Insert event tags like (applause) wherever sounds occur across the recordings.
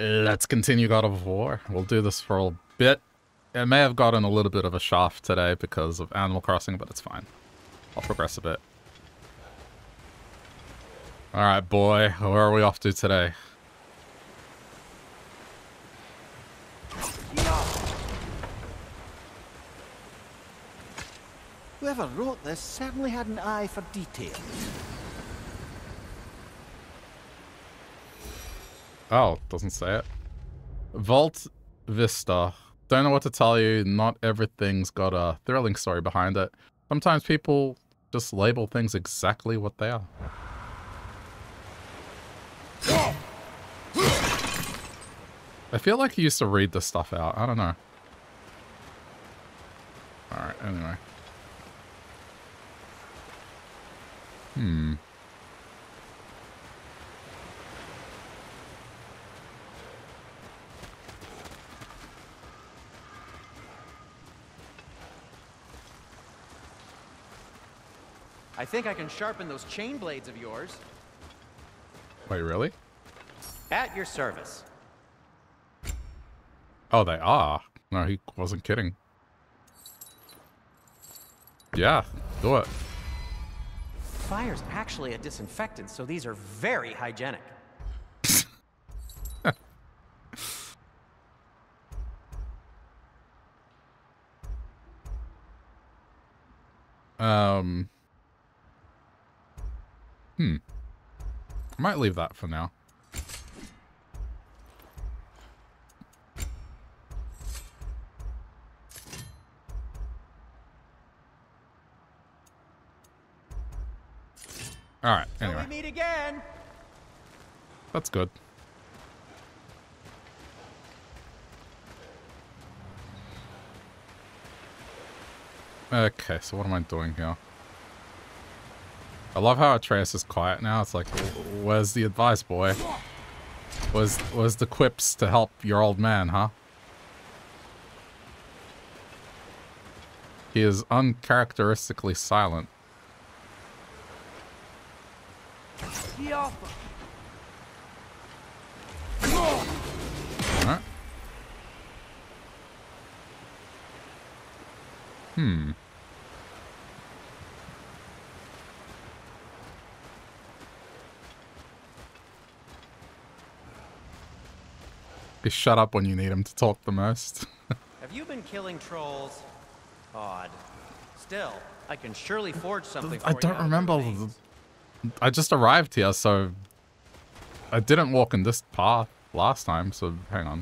Let's continue God of War. We'll do this for a bit. It may have gotten a little bit of a shaft today because of Animal Crossing, but it's fine. I'll progress a bit. Alright, boy. Where are we off to today? Whoever wrote this certainly had an eye for detail. Oh, doesn't say it. Vault Vista. Don't know what to tell you. Not everything's got a thrilling story behind it. Sometimes people just label things exactly what they are. I feel like he used to read this stuff out. I don't know. Alright, anyway. Hmm. I think I can sharpen those chain blades of yours. Wait, really? At your service. Oh, they are. No, he wasn't kidding. Yeah, do it. Fire's actually a disinfectant, so these are very hygienic. (laughs) um. Hmm. I might leave that for now. All right. Anyway. we meet again. That's good. Okay, so what am I doing here? I love how Atreus is quiet now. It's like, where's the advice, boy? Where's, where's the quips to help your old man, huh? He is uncharacteristically silent. Alright. Hmm. He shut up when you need him to talk the most. (laughs) Have you been killing trolls? Odd. Still, I can surely forge something I don't remember. I just arrived here, so I didn't walk in this path last time, so hang on.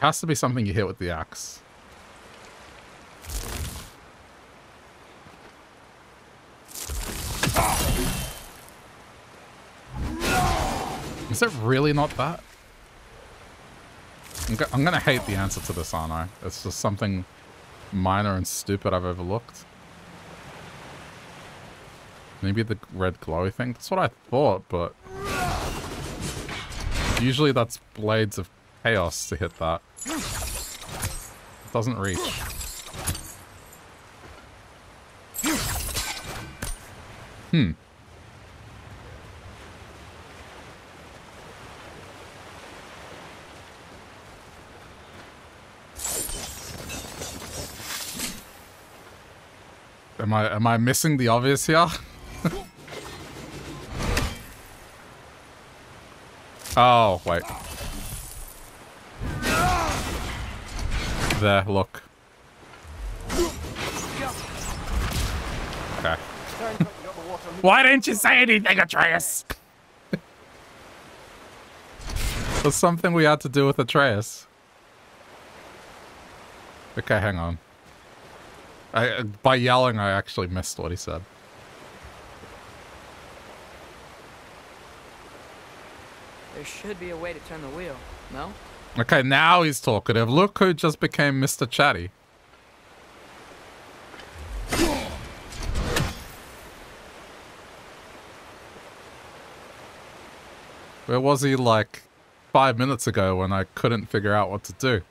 It has to be something you hit with the axe. Is it really not that? I'm, go I'm gonna hate the answer to this, aren't I? It's just something minor and stupid I've overlooked. Maybe the red glowy thing? That's what I thought, but... Usually that's Blades of Chaos to hit that. It doesn't reach. Hmm. Am I am I missing the obvious here? (laughs) oh, wait. There, look. Okay. Why didn't you say anything, Atreus? There's something we had to do with Atreus. Okay, hang on. I, by yelling, I actually missed what he said. There should be a way to turn the wheel, no? Okay, now he's talkative. Look who just became Mr. Chatty. Where was he like five minutes ago when I couldn't figure out what to do?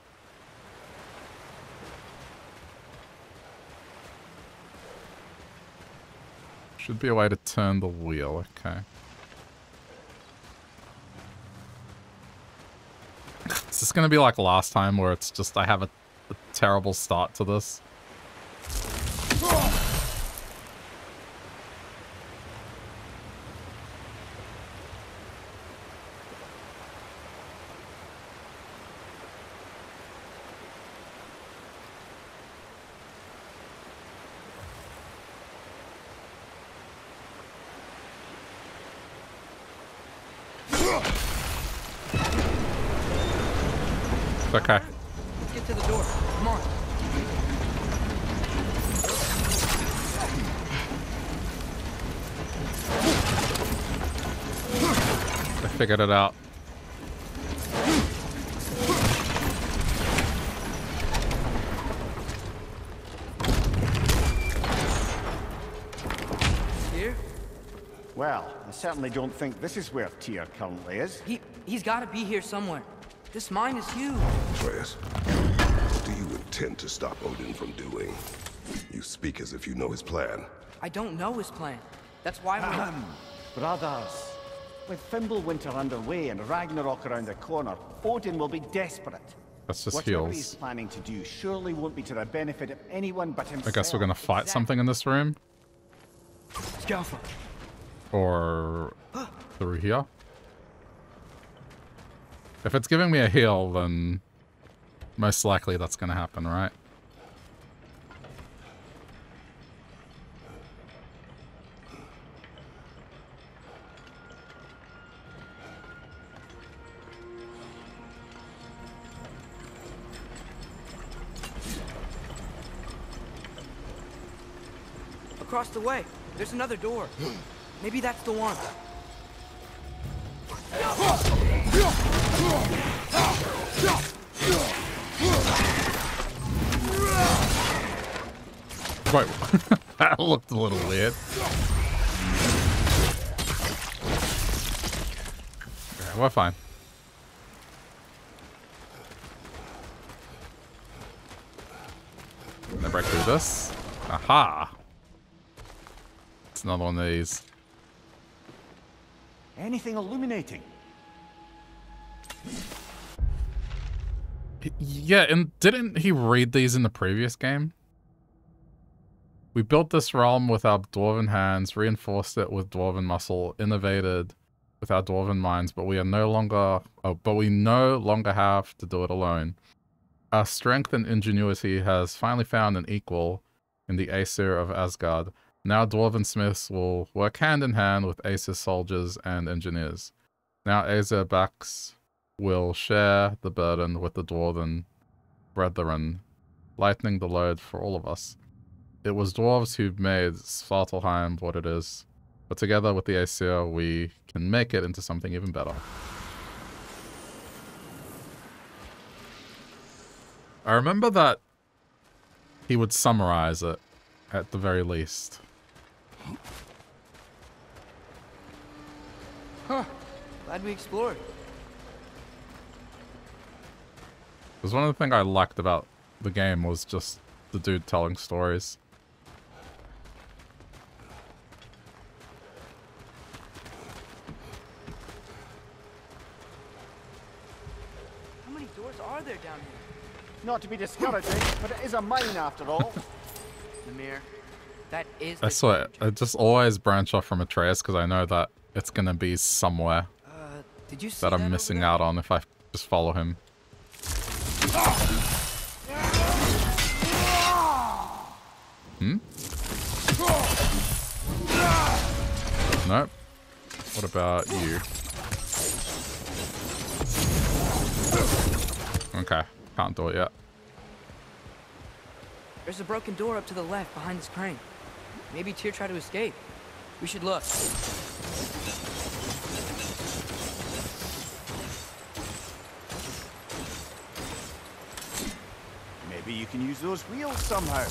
Should be a way to turn the wheel, okay. (laughs) Is this going to be like last time where it's just I have a, a terrible start to this? I figured it out. Here? Well, I certainly don't think this is where Tyr currently is. He he's gotta be here somewhere. This mine is huge. Atreus, what do you intend to stop Odin from doing? You speak as if you know his plan. I don't know his plan. That's why we're Brothers, with Fimbulwinter underway and Ragnarok around the corner, Odin will be desperate. That's just Whatever heals. he's planning to do surely won't be to the benefit of anyone but himself. I guess we're gonna fight Exactly. something in this room. Scalfa. Or (gasps) through here. If it's giving me a heal, then most likely that's gonna happen, right? Across the way. There's another door. (gasps) Maybe that's the one. Wait, (laughs) that looked a little weird. Okay, we're fine. Can I break through this? Aha! Another one of these. Anything illuminating? Yeah, and didn't he read these in the previous game? We built this realm with our dwarven hands, reinforced it with dwarven muscle, innovated with our dwarven minds, but we are no longer oh, but we no longer have to do it alone. Our strength and ingenuity has finally found an equal in the Aesir of Asgard. Now dwarven smiths will work hand in hand with Aesir soldiers and engineers. Now Aesir backs will share the burden with the dwarven brethren, lightening the load for all of us. It was dwarves who made Svartalfheim what it is, but together with the Aesir, we can make it into something even better. I remember that he would summarize it at the very least. Huh. Glad we explored. Because one of the things I liked about the game was just the dude telling stories. How many doors are there down here? Not to be discouraging, but it is a mine after all. (laughs) Namir, that is. I swear, danger. I just always branch off from Atreus because I know that it's gonna be somewhere Uh, did you see that I'm missing out on if I just follow him. Hmm? Nope. What about you? Okay, can't do it yet. There's a broken door up to the left behind this crane. Maybe Tyr tried to escape. We should look. Maybe you can use those wheels somehow.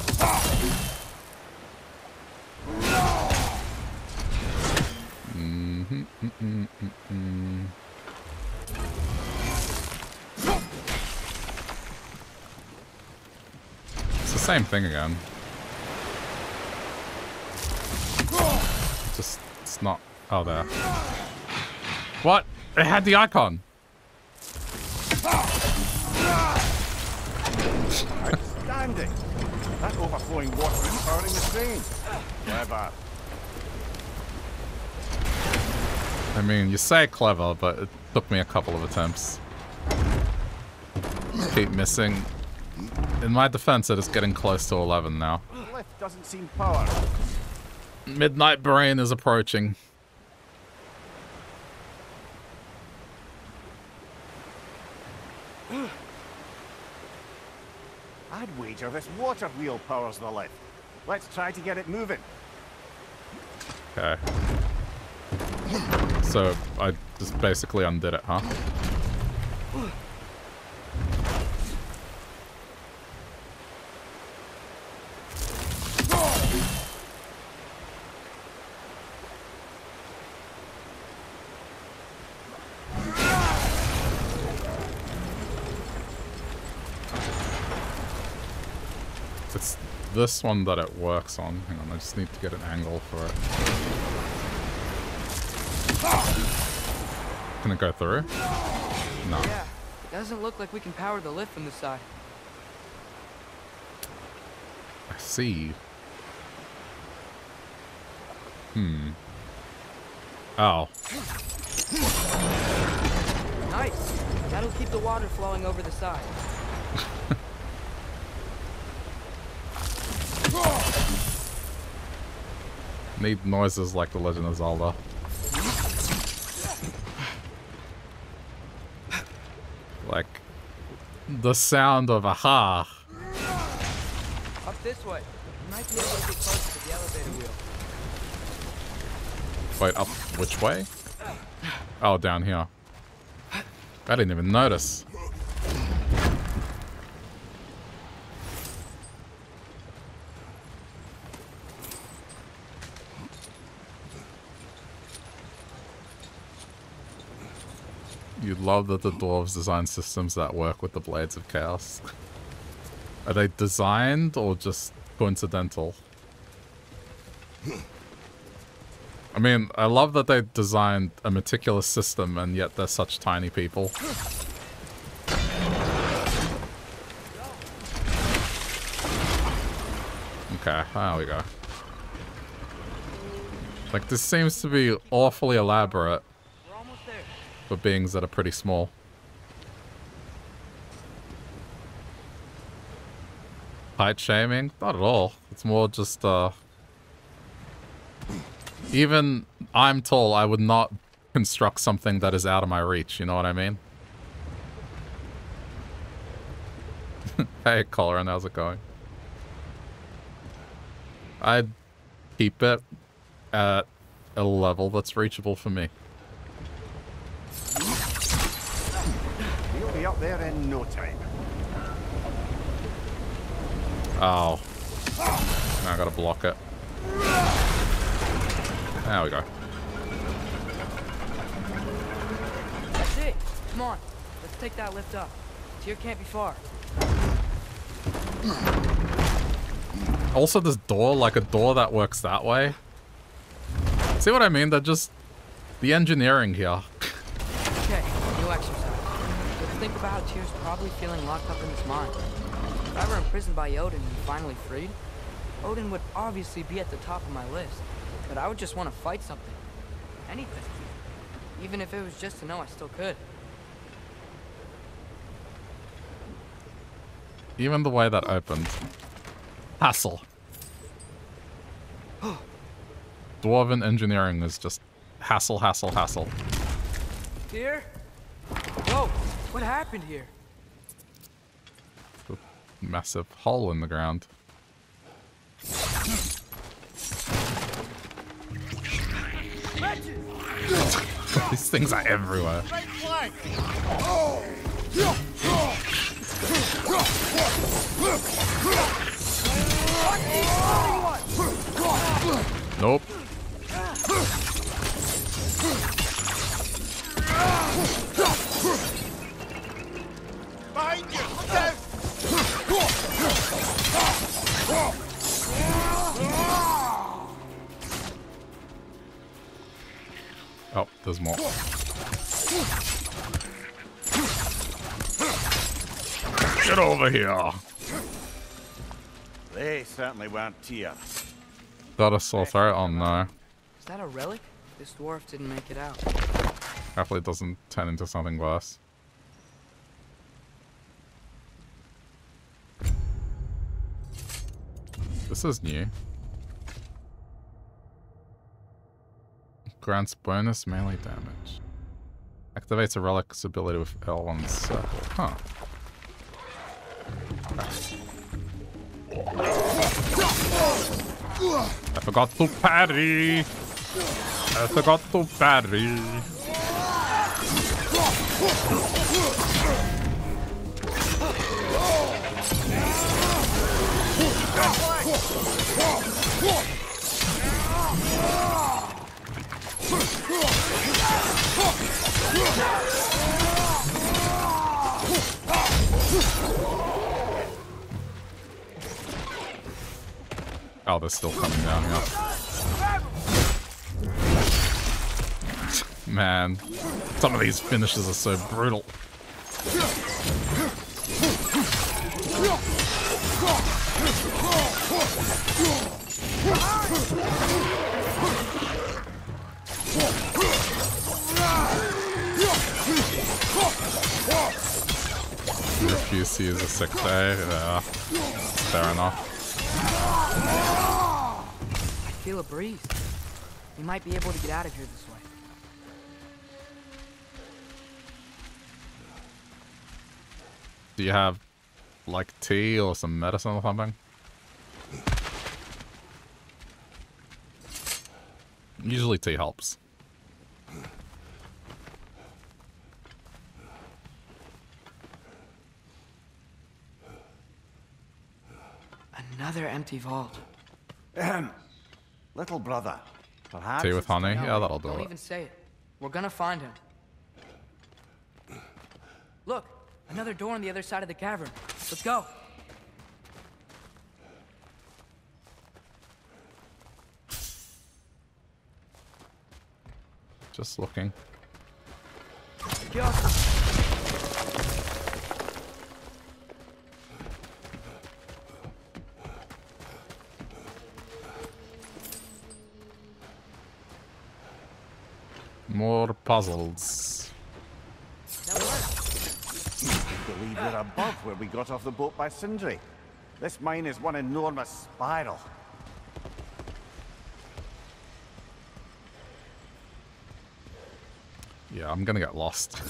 Mm. It's the same thing again. It's not. Oh, there. What? It had the icon. Outstanding! That overflowing water is powering the train. Clever. I mean, you say clever, but it took me a couple of attempts. Keep missing. In my defense, it is getting close to 11 now. The lift doesn't seem powered. Midnight Brain is approaching. (sighs) I'd wager this water wheel powers the lift. Let's try to get it moving. Okay. So, I just basically undid it, huh? It's this one that it works on. Hang on, I just need to get an angle for it. Can it go through? No. Yeah, doesn't look like we can power the lift from the side. I see. Hmm. Oh. Nice. That'll keep the water flowing over the side. (laughs) Need noises like The Legend of Zelda. Like the sound of a ha. Up this way. We might be able to get close to the elevator wheel. Wait, up which way? Oh, down here. I didn't even notice. Love that the dwarves design systems that work with the Blades of Chaos. (laughs) Are they designed or just coincidental? I mean, I love that they designed a meticulous system and yet they're such tiny people. Okay, there we go. Like, this seems to be awfully elaborate. For beings that are pretty small. Height shaming? Not at all. It's more just, uh... Even I'm tall, I would not construct something that is out of my reach, you know what I mean? (laughs) hey, Colin, how's it going? I'd keep it at a level that's reachable for me. We'll be up there in no time. Oh. Now I gotta block it. There we go. That's it. Come on. Let's take that lift up. Tyr can't be far. Also, this door, like a door that works that way. See what I mean? They're just... The engineering here. (laughs) Okay, new exercise. Let's think about how Tyr's probably feeling locked up in his mind. If I were imprisoned by Odin and finally freed, Odin would obviously be at the top of my list. But I would just want to fight something. Anything. Even if it was just to know I still could. Even the way that opened. Hassle. (gasps) Dwarven engineering is just hassle, hassle, hassle. Tyr? What happened here? Massive hole in the ground. (laughs) These things are everywhere. Nope. Behind you! Look! Oh, there's more. Get over here. They certainly weren't Tyr. Got a sore throat? Oh no. Is that a relic? This dwarf didn't make it out. Hopefully it doesn't turn into something worse. This is new. Grants bonus melee damage. Activates a relic's ability with L1 circle. Huh. I forgot to parry. I forgot to parry. Oh, they're still coming down here. Man, some of these finishes are so brutal. To use a sick day. Yeah, fair enough. I feel a breeze. We might be able to get out of here this way. Do you have like tea or some medicine or something? Usually tea helps. Another empty vault. Ahem. Little brother. Perhaps Tea with it's honey? Yeah, that'll do Don't it. even say it. We're gonna find him. Look, another door on the other side of the cavern. Let's go. Just looking. More puzzles. believe we're above where we got off the boat by Sindri. This mine is one enormous spiral. Yeah, I'm gonna get lost. (laughs)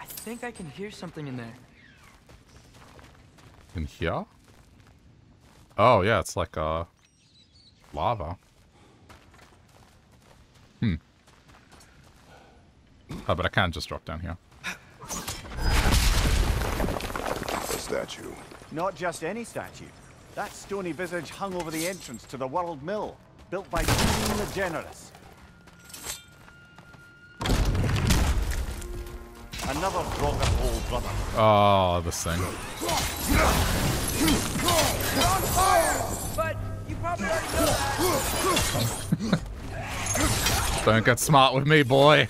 I think I can hear something in there. In here? Oh, yeah, it's like, uh, lava. Hmm. Oh, but I can't just drop down here. A statue. Not just any statue. That stony visage hung over the entrance to the World Mill, built by Queen the Generous. Another Draugr hole brother. Ah, oh, this thing. But you probably already know that. (laughs) Don't get smart with me, boy.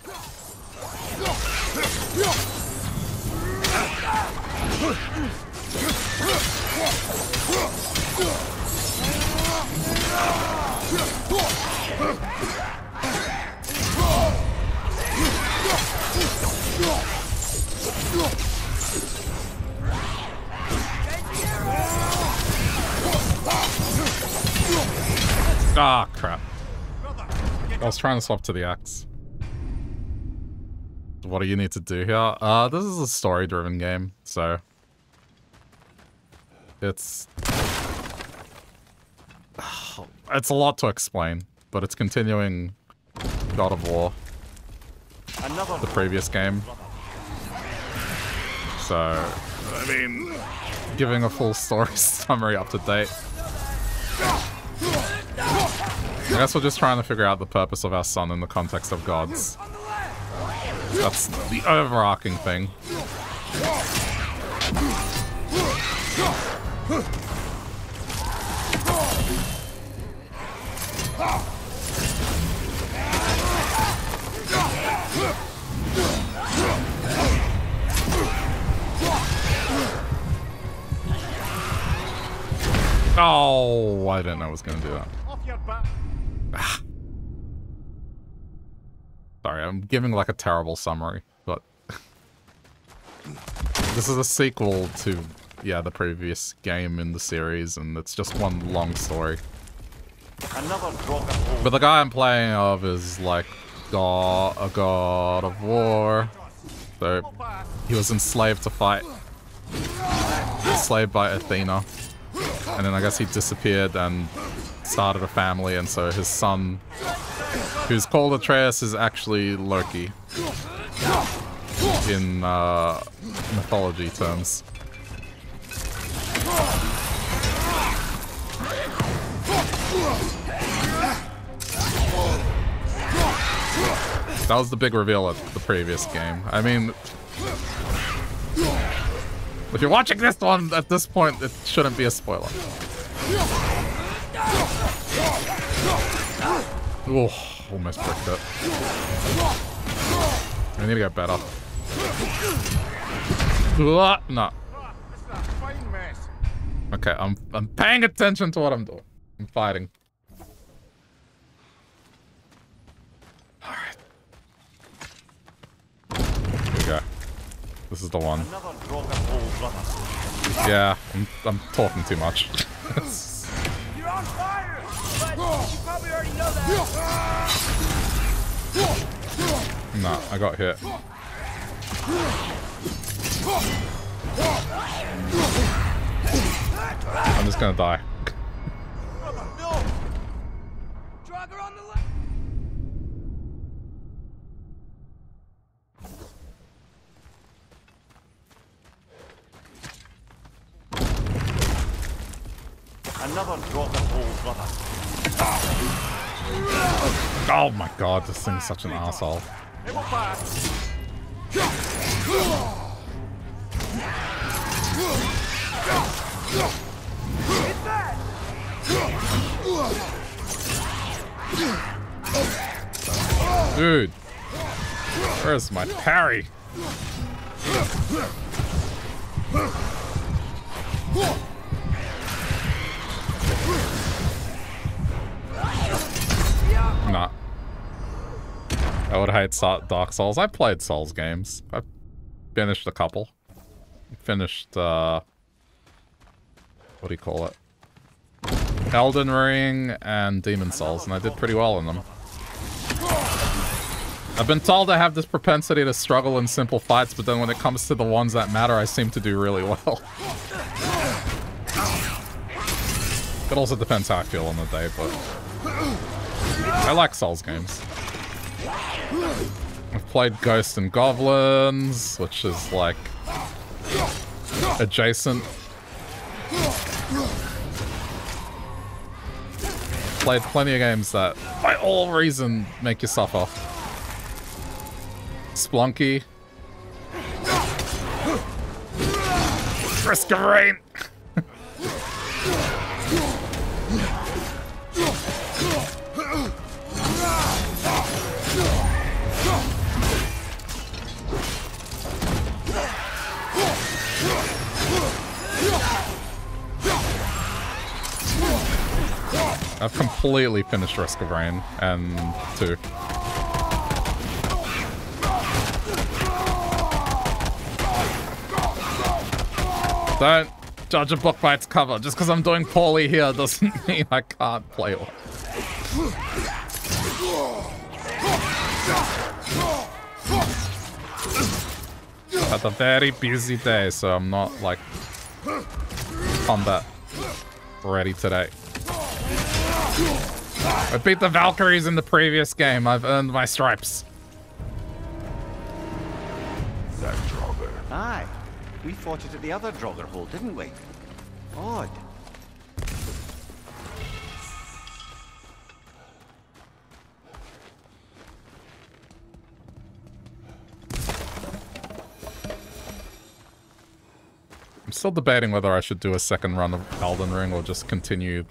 Ah, crap. I was trying to swap to the axe. What do you need to do here? Uh, this is a story-driven game, so... It's... (sighs) It's a lot to explain, but it's continuing God of War, Another the previous game. So, I mean, giving a full story (laughs) summary up to date. I guess we're just trying to figure out the purpose of our son in the context of gods. That's the overarching thing. Oh, I didn't know I was going to do that. (sighs) Ah. Sorry, I'm giving like a terrible summary, but (laughs) this is a sequel to yeah the previous game in the series, and it's just one long story. But the guy I'm playing of is like god a god of war, so he was enslaved to fight, enslaved by Athena, and then I guess he disappeared and started a family, and so his son who's called Atreus is actually Loki. In uh, mythology terms. That was the big reveal of the previous game. I mean, if you're watching this one at this point, it shouldn't be a spoiler. Oh, almost bricked it. I need to get better. Ah, No. Okay, I'm I'm paying attention to what I'm doing. I'm fighting. Alright. Here we go. This is the one. Another Draugr hole, brother. Yeah, I'm, I'm talking too much. (laughs) You're on fire! But oh. you probably already know that. nah, I got hit. I'm just gonna die. Another Draugr hole, brother. Oh my god, this thing's such an asshole. Dude. Where's my parry? Nah. I would hate Dark Souls. I played Souls games. I finished a couple. Finished, uh... What do you call it? Elden Ring and Demon Souls, and I did pretty well in them. I've been told I have this propensity to struggle in simple fights, but then when it comes to the ones that matter, I seem to do really (laughs) well. it also depends how I feel on the day, but... I like Souls games. I've played Ghost and Goblins, which is like... adjacent. Played plenty of games that, by all reason, make you suffer. Spelunky. Risk of rain. I've completely finished Risk of Rain and 2. Don't judge a book by its cover. Just because I'm doing poorly here doesn't (laughs) mean I can't play well. Had a very busy day, so I'm not like combat ready today. I beat the Valkyries in the previous game. I've earned my stripes. That Draugr. Aye. We fought it at the other Draugr hole, didn't we? Odd. I'm still debating whether I should do a second run of Elden Ring or just continue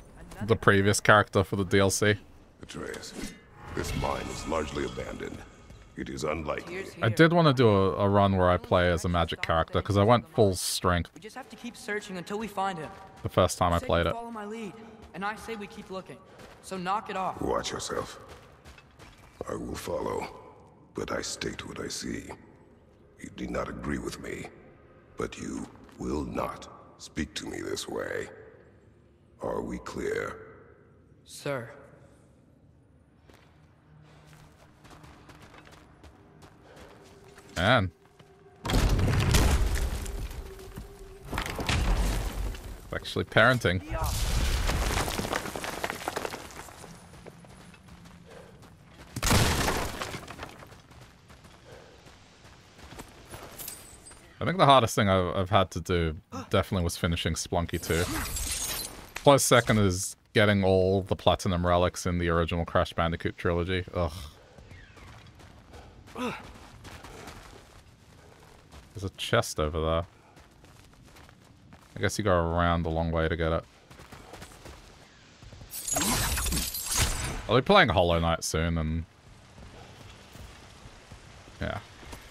the previous character for the DLC. Atreus, this mine is largely abandoned. It is unlikely. Tears I did want to do a, a run where I play as a magic character because I went full strength We just have to keep searching until we find him. the first time I played it. Follow my lead, and I say we keep looking. So knock it off. Watch yourself. I will follow, but I state what I see. You do not agree with me, but you will not speak to me this way. Are we clear? Sir. Man. Actually parenting. I think the hardest thing I've, I've had to do definitely was finishing Spelunky 2. Close second is getting all the platinum relics in the original Crash Bandicoot trilogy. Ugh. There's a chest over there. I guess you go around the long way to get it. I'll be playing Hollow Knight soon, and... Yeah.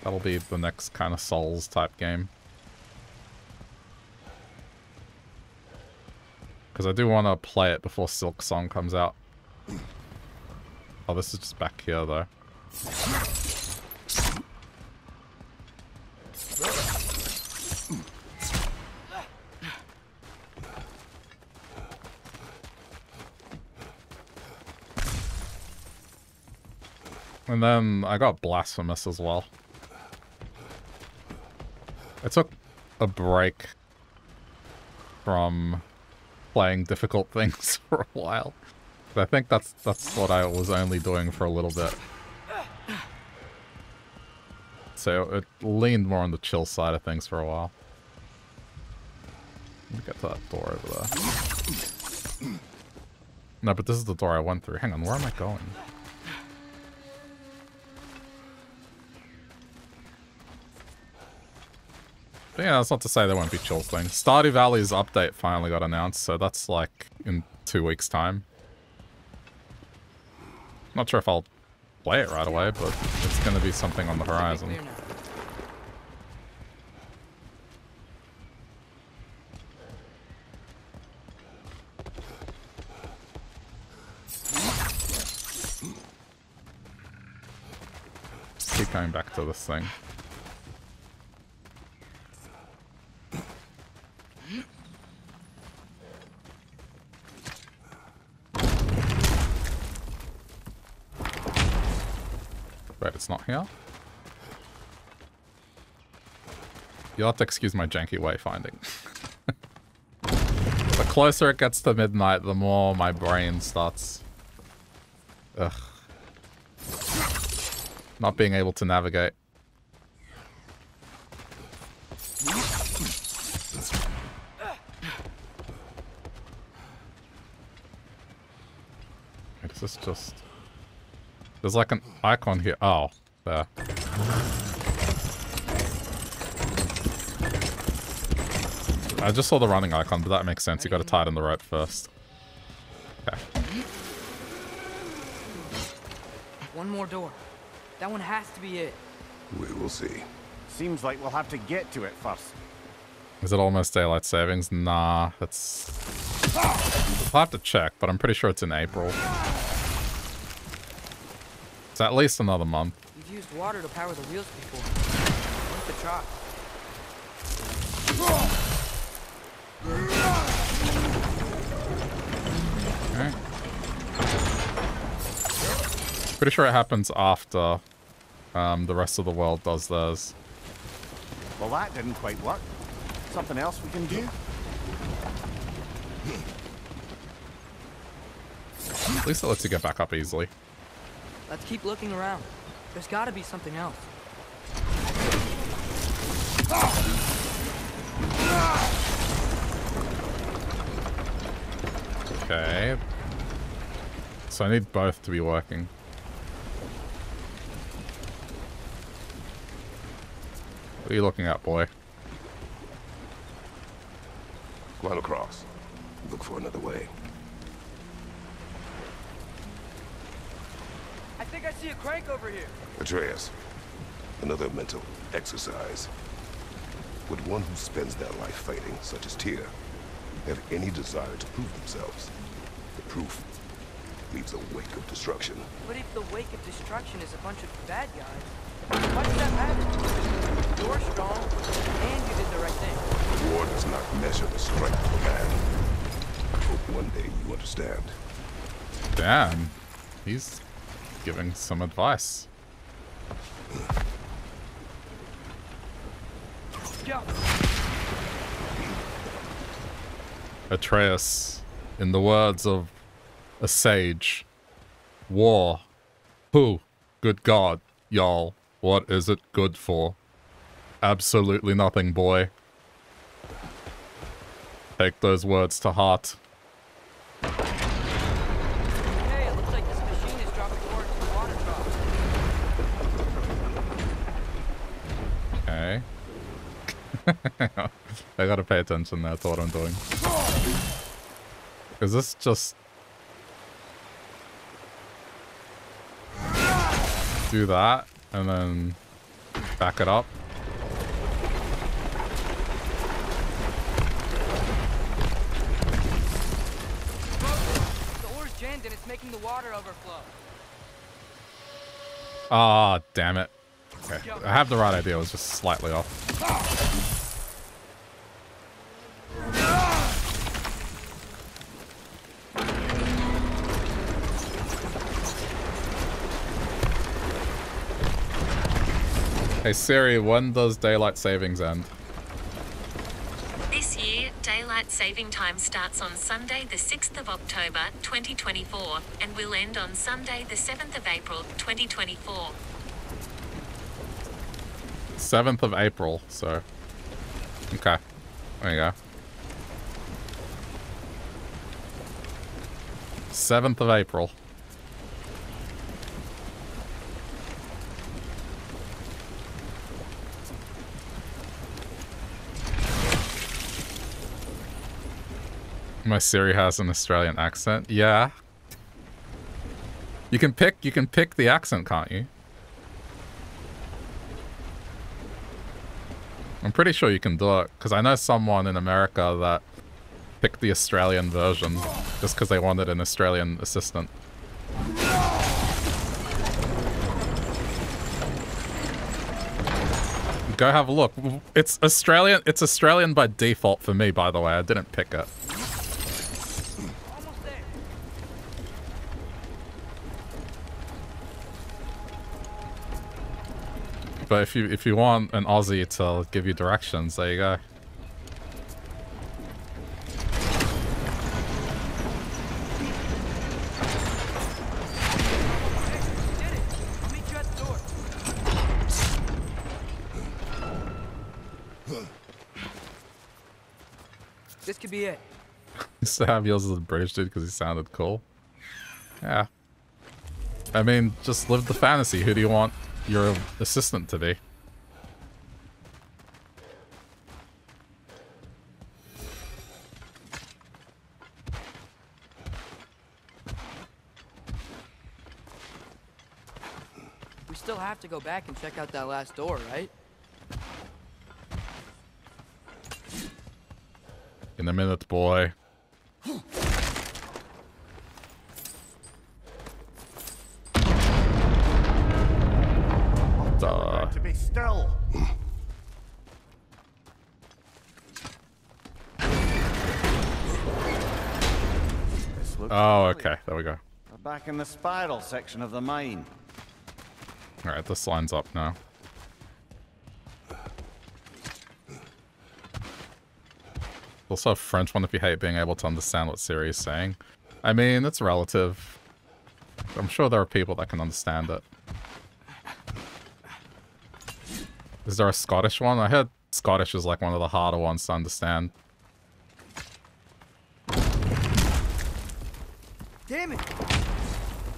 That'll be the next kind of Souls type game. Because I do want to play it before Silksong comes out. Oh, this is just back here, though. And then I got Blasphemous as well. I took a break from playing difficult (laughs) things for a while. But I think that's that's what I was only doing for a little bit. So it leaned more on the chill side of things for a while. Let me get to that door over there. No, but this is the door I went through. Hang on, where am I going? But yeah, that's not to say there won't be chill things. Stardew Valley's update finally got announced, so that's like in two weeks' time. Not sure if I'll play it right away, but it's going to be something on the horizon. Keep coming back to this thing. Not here? You'll have to excuse my janky wayfinding. (laughs) the closer it gets to midnight, the more my brain starts... Ugh. Not being able to navigate. Is this just... There's like an icon here. Oh, there. I just saw the running icon, but that makes sense. You gotta tie it tighten the rope first. Okay. One more door. That one has to be it. We will see. Seems like we'll have to get to it first. Is it almost daylight savings? Nah, that's... I'll have to check, but I'm pretty sure it's in April. It's at least another month. We've used water to power the wheels before. Worth the try. Okay. Pretty sure it happens after um, the rest of the world does theirs. Well, that didn't quite work. Something else we can do? At least it lets you get back up easily. Let's keep looking around. There's gotta be something else. Okay. So I need both to be working. What are you looking at, boy? Run across. Look for another way. Think I see a crank over here. Atreus, another mental exercise. Would one who spends their life fighting, such as Tyr, have any desire to prove themselves? The proof leaves a wake of destruction. But if the wake of destruction is a bunch of bad guys, why does that matter? You're strong, and you did the right thing. War does not measure the strength of a man. I hope one day you understand. Damn. He's giving some advice. Atreus, in the words of a sage, war. Who? Good God, y'all. What is it good for? Absolutely nothing, boy. Take those words to heart. Hey, it looks like this machine is dropping ore into the water trough. Okay. (laughs) I gotta pay attention now to what I'm doing. Is this just... Do that, and then back it up? The ore's jammed and it's making the water overflow. Ah, damn it. Okay, I have the right idea, it was just slightly off. Hey Siri, when does daylight savings end? This year, daylight saving time starts on Sunday, the 6th of October, 2024, and will end on Sunday, the 7th of April, 2024. 7th of April, so... Okay. There you go. 7th of April. My Siri has an Australian accent. Yeah. You can pick you can pick the accent, can't you? I'm pretty sure you can do it, because I know someone in America that picked the Australian version just because they wanted an Australian assistant. Go have a look. It's Australian. It's Australian by default for me, by the way. I didn't pick it. But if you if you want an Aussie to give you directions, there you go. Did it. I'll meet you at the door. This could be it. (laughs) used to have yours as a British dude because he sounded cool. Yeah. I mean, just live the fantasy. Who do you want your assistant to be? We still have to go back and check out that last door, right? In a minute, boy. (gasps) (gasps) Duh. To be still. Oh, okay. There we go. We're back in the spiral section of the mine. Alright, this line's up now. Also a French one if you hate being able to understand what Siri is saying. I mean, it's relative. I'm sure there are people that can understand it. Is there a Scottish one? I heard Scottish is like one of the harder ones to understand. Damn it!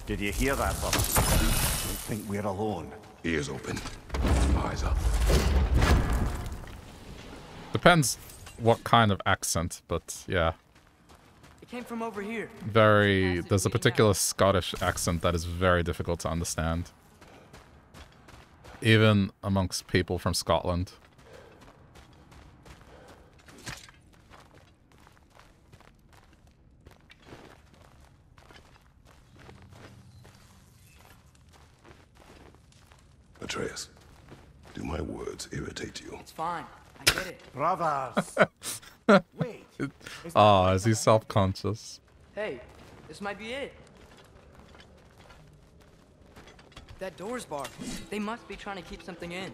Did you hear that, brother? Don't think we're alone. Ears open. Eyes up. Depends what kind of accent, but yeah. It came from over here. Very, there's a particular Scottish accent that is very difficult to understand. Even amongst people from Scotland. Atreus, do my words irritate you? It's fine. I get it. (laughs) Brothers! (laughs) Wait. Oh, is he self-conscious? Hey, this might be it. That door's barred. They must be trying to keep something in.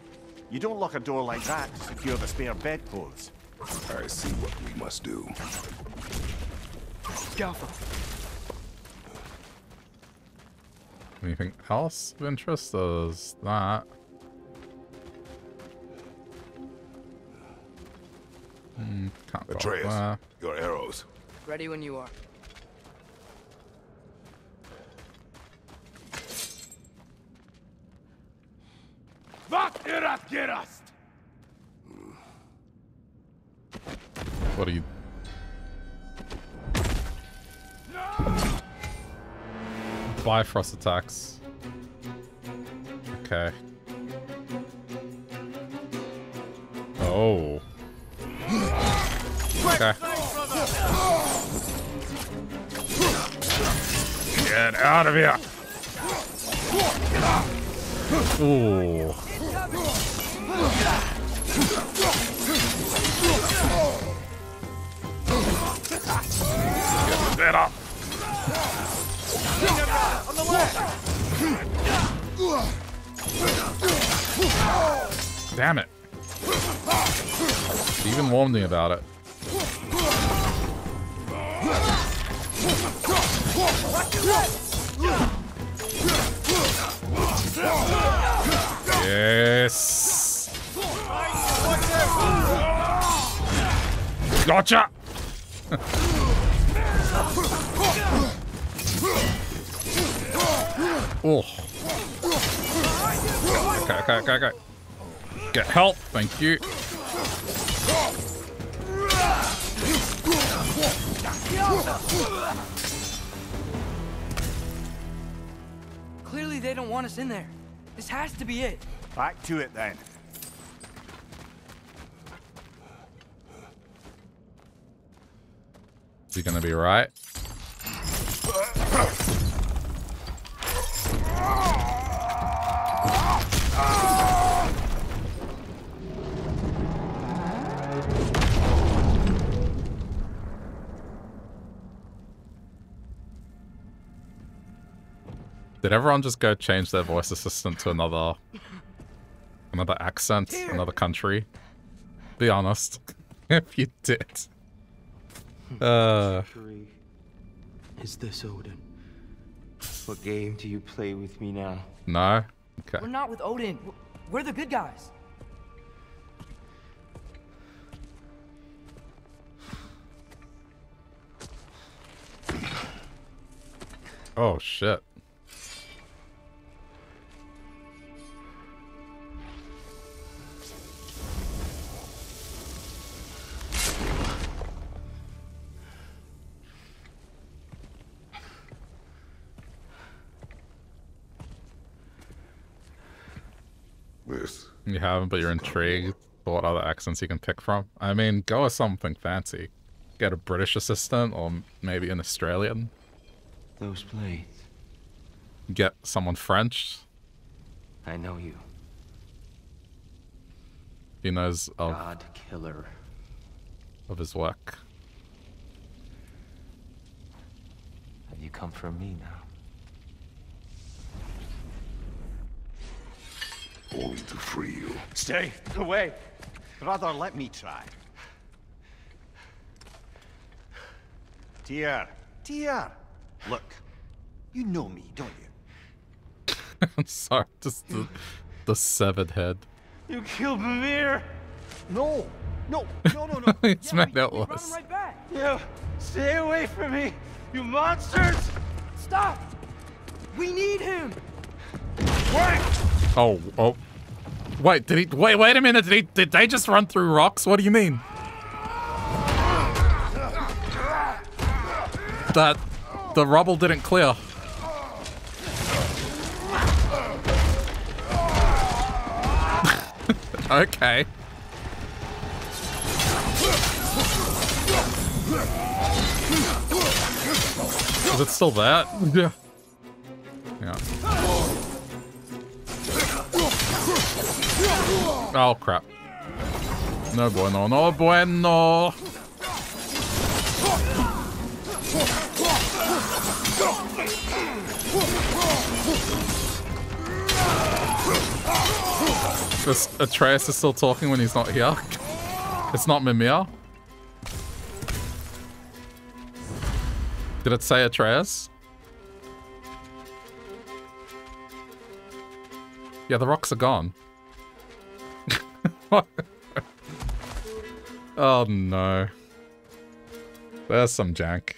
You don't lock a door like that to secure the spare bedclothes. I see what we must do. Scalpel. Anything else of interest? There's that. Hmm, can't go up Atreus, your arrows. Ready when you are. What erat gerast? What are you? No! Bifrost attacks. Okay. Oh. Okay. Get out of here! Ooh. Damn it. Even warned me about it. Yes. Gotcha. oh. Okay, okay, okay, okay. Get help, thank you. Clearly they don't want us in there. This has to be it. Back to it then. Is he gonna be right? Did everyone just go change their voice assistant to another another accent, another country? Be honest. (laughs) if you did. Uh Is this Odin? What game do you play with me now? no? Okay. We're not with Odin. We're the good guys. Oh shit. You haven't, but you're intrigued what other accents you can pick from. I mean, go with something fancy. Get a British assistant or maybe an Australian. Those blades. Get someone French. I know you. He knows of, God killer. of his work. Have you come for me now? Only to free you. Stay away. Brother, let me try. Tyr, Tyr. Look, you know me, don't you? (laughs) I'm sorry, just the, the severed head. You killed Mimir! No, no, no, no, no. (laughs) it's meant that We brought him was. right back. You! Stay away from me! You monsters! Stop! We need him! Oh, oh. Wait, did he? Wait, wait a minute. Did he? Did they just run through rocks? What do you mean? that the rubble didn't clear. (laughs) okay. Is it still there? Yeah. Yeah. Oh crap. No bueno, no bueno. This Atreus is still talking when he's not here. (laughs) It's not Mimir. Did it say Atreus? Yeah, the rocks are gone. (laughs) oh no. There's some jank.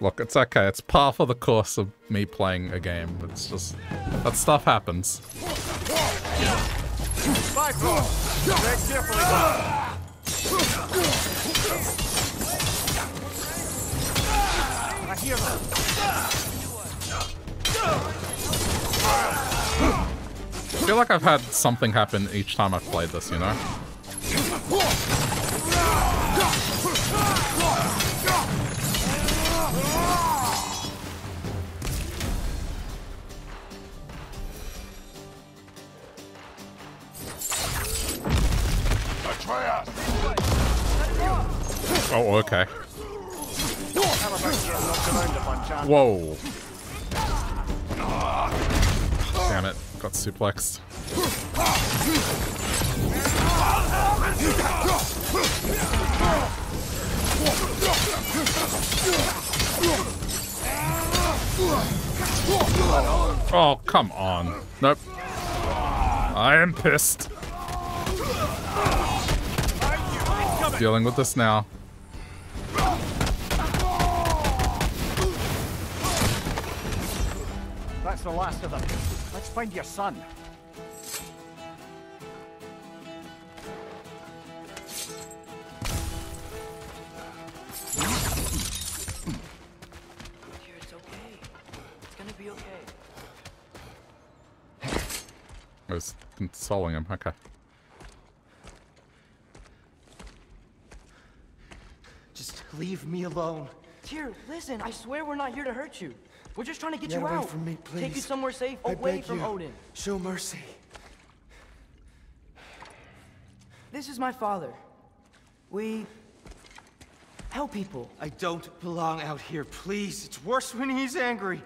Look, it's okay. It's par for the course of me playing a game. It's just... That stuff happens. I feel like I've had something happen each time I've played this, you know? Oh, okay. Whoa. Got suplexed. Oh, come on. Nope. I am pissed. Dealing with this now. That's the last of them. Let's find your son. Here, it's okay. It's gonna be okay. Oh, I was consoling him. Okay. Just leave me alone. Tyr, listen, I swear we're not here to hurt you. We're just trying to get Get you away out. from me, Take you somewhere safe, I away beg from you. Odin. Show mercy. This is my father. We help people. I don't belong out here, please. It's worse when he's angry.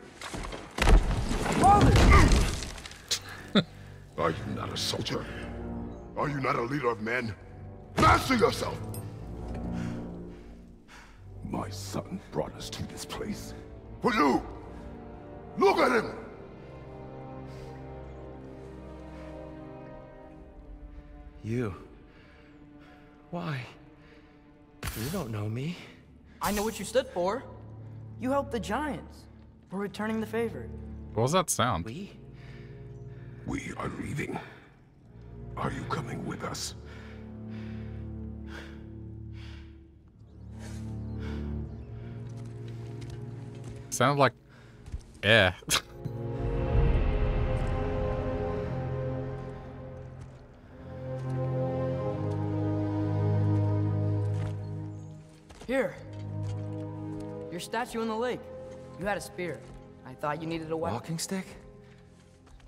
Father! (laughs) Are you not a soldier? Are you not a leader of men? Master yourself! My son brought us to this place. For you! Look at him! You. Why? You don't know me. I know what you stood for. You helped the Giants. We're returning the favor. What was that sound? We? We are leaving. Are you coming with us? Sounded like air. Here. Your statue in the lake. You had a spear. I thought you needed a weapon. Walking stick?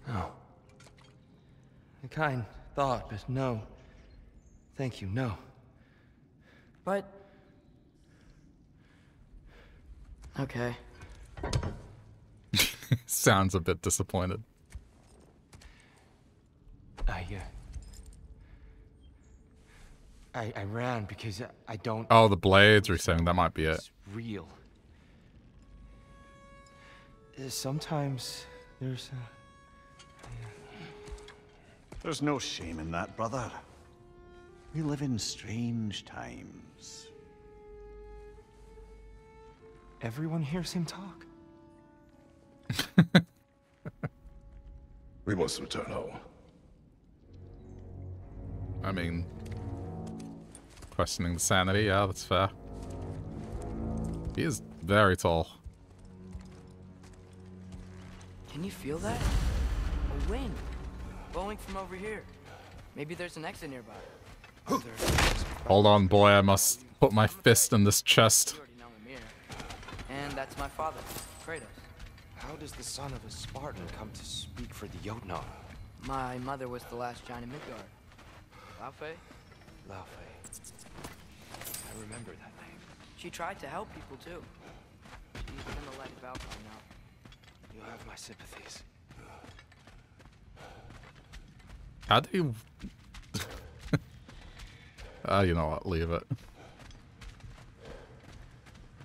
No. A kind thought, but no. Thank you, no. But... Okay. (laughs) Sounds a bit disappointed. I, uh... I, I ran because I, I don't... Oh, the blades are saying that might be it. It's real. Uh, Sometimes there's uh, There's no shame in that, brother. We live in strange times. everyone hears him talk. (laughs) We must return home. I mean, questioning the sanity, yeah, that's fair. He is Very tall. Can you feel that? A wind blowing from over here. Maybe there's an exit nearby. (gasps) Hold on, boy. I must put my fist in this chest. You already know him here. And that's my father, Kratos. How does the son of a Spartan come to speak for the Jotnar? My mother was the last giant in Midgard. Laufey? Laufey. I remember that name. She tried to help people too. She's in the light of Valkyrie now. You have my sympathies. How do you... (laughs) Ah, you know what? Leave it.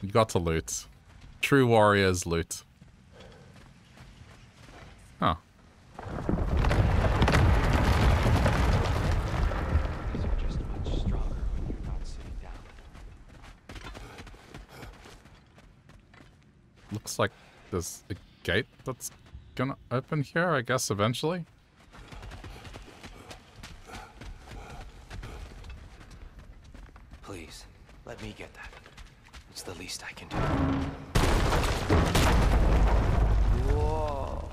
You got to loot. True warriors loot. Huh. These are just much stronger when you're not sitting down. Looks like there's a gate that's gonna open here, I guess, eventually. Please, let me get that. It's the least I can do. Whoa.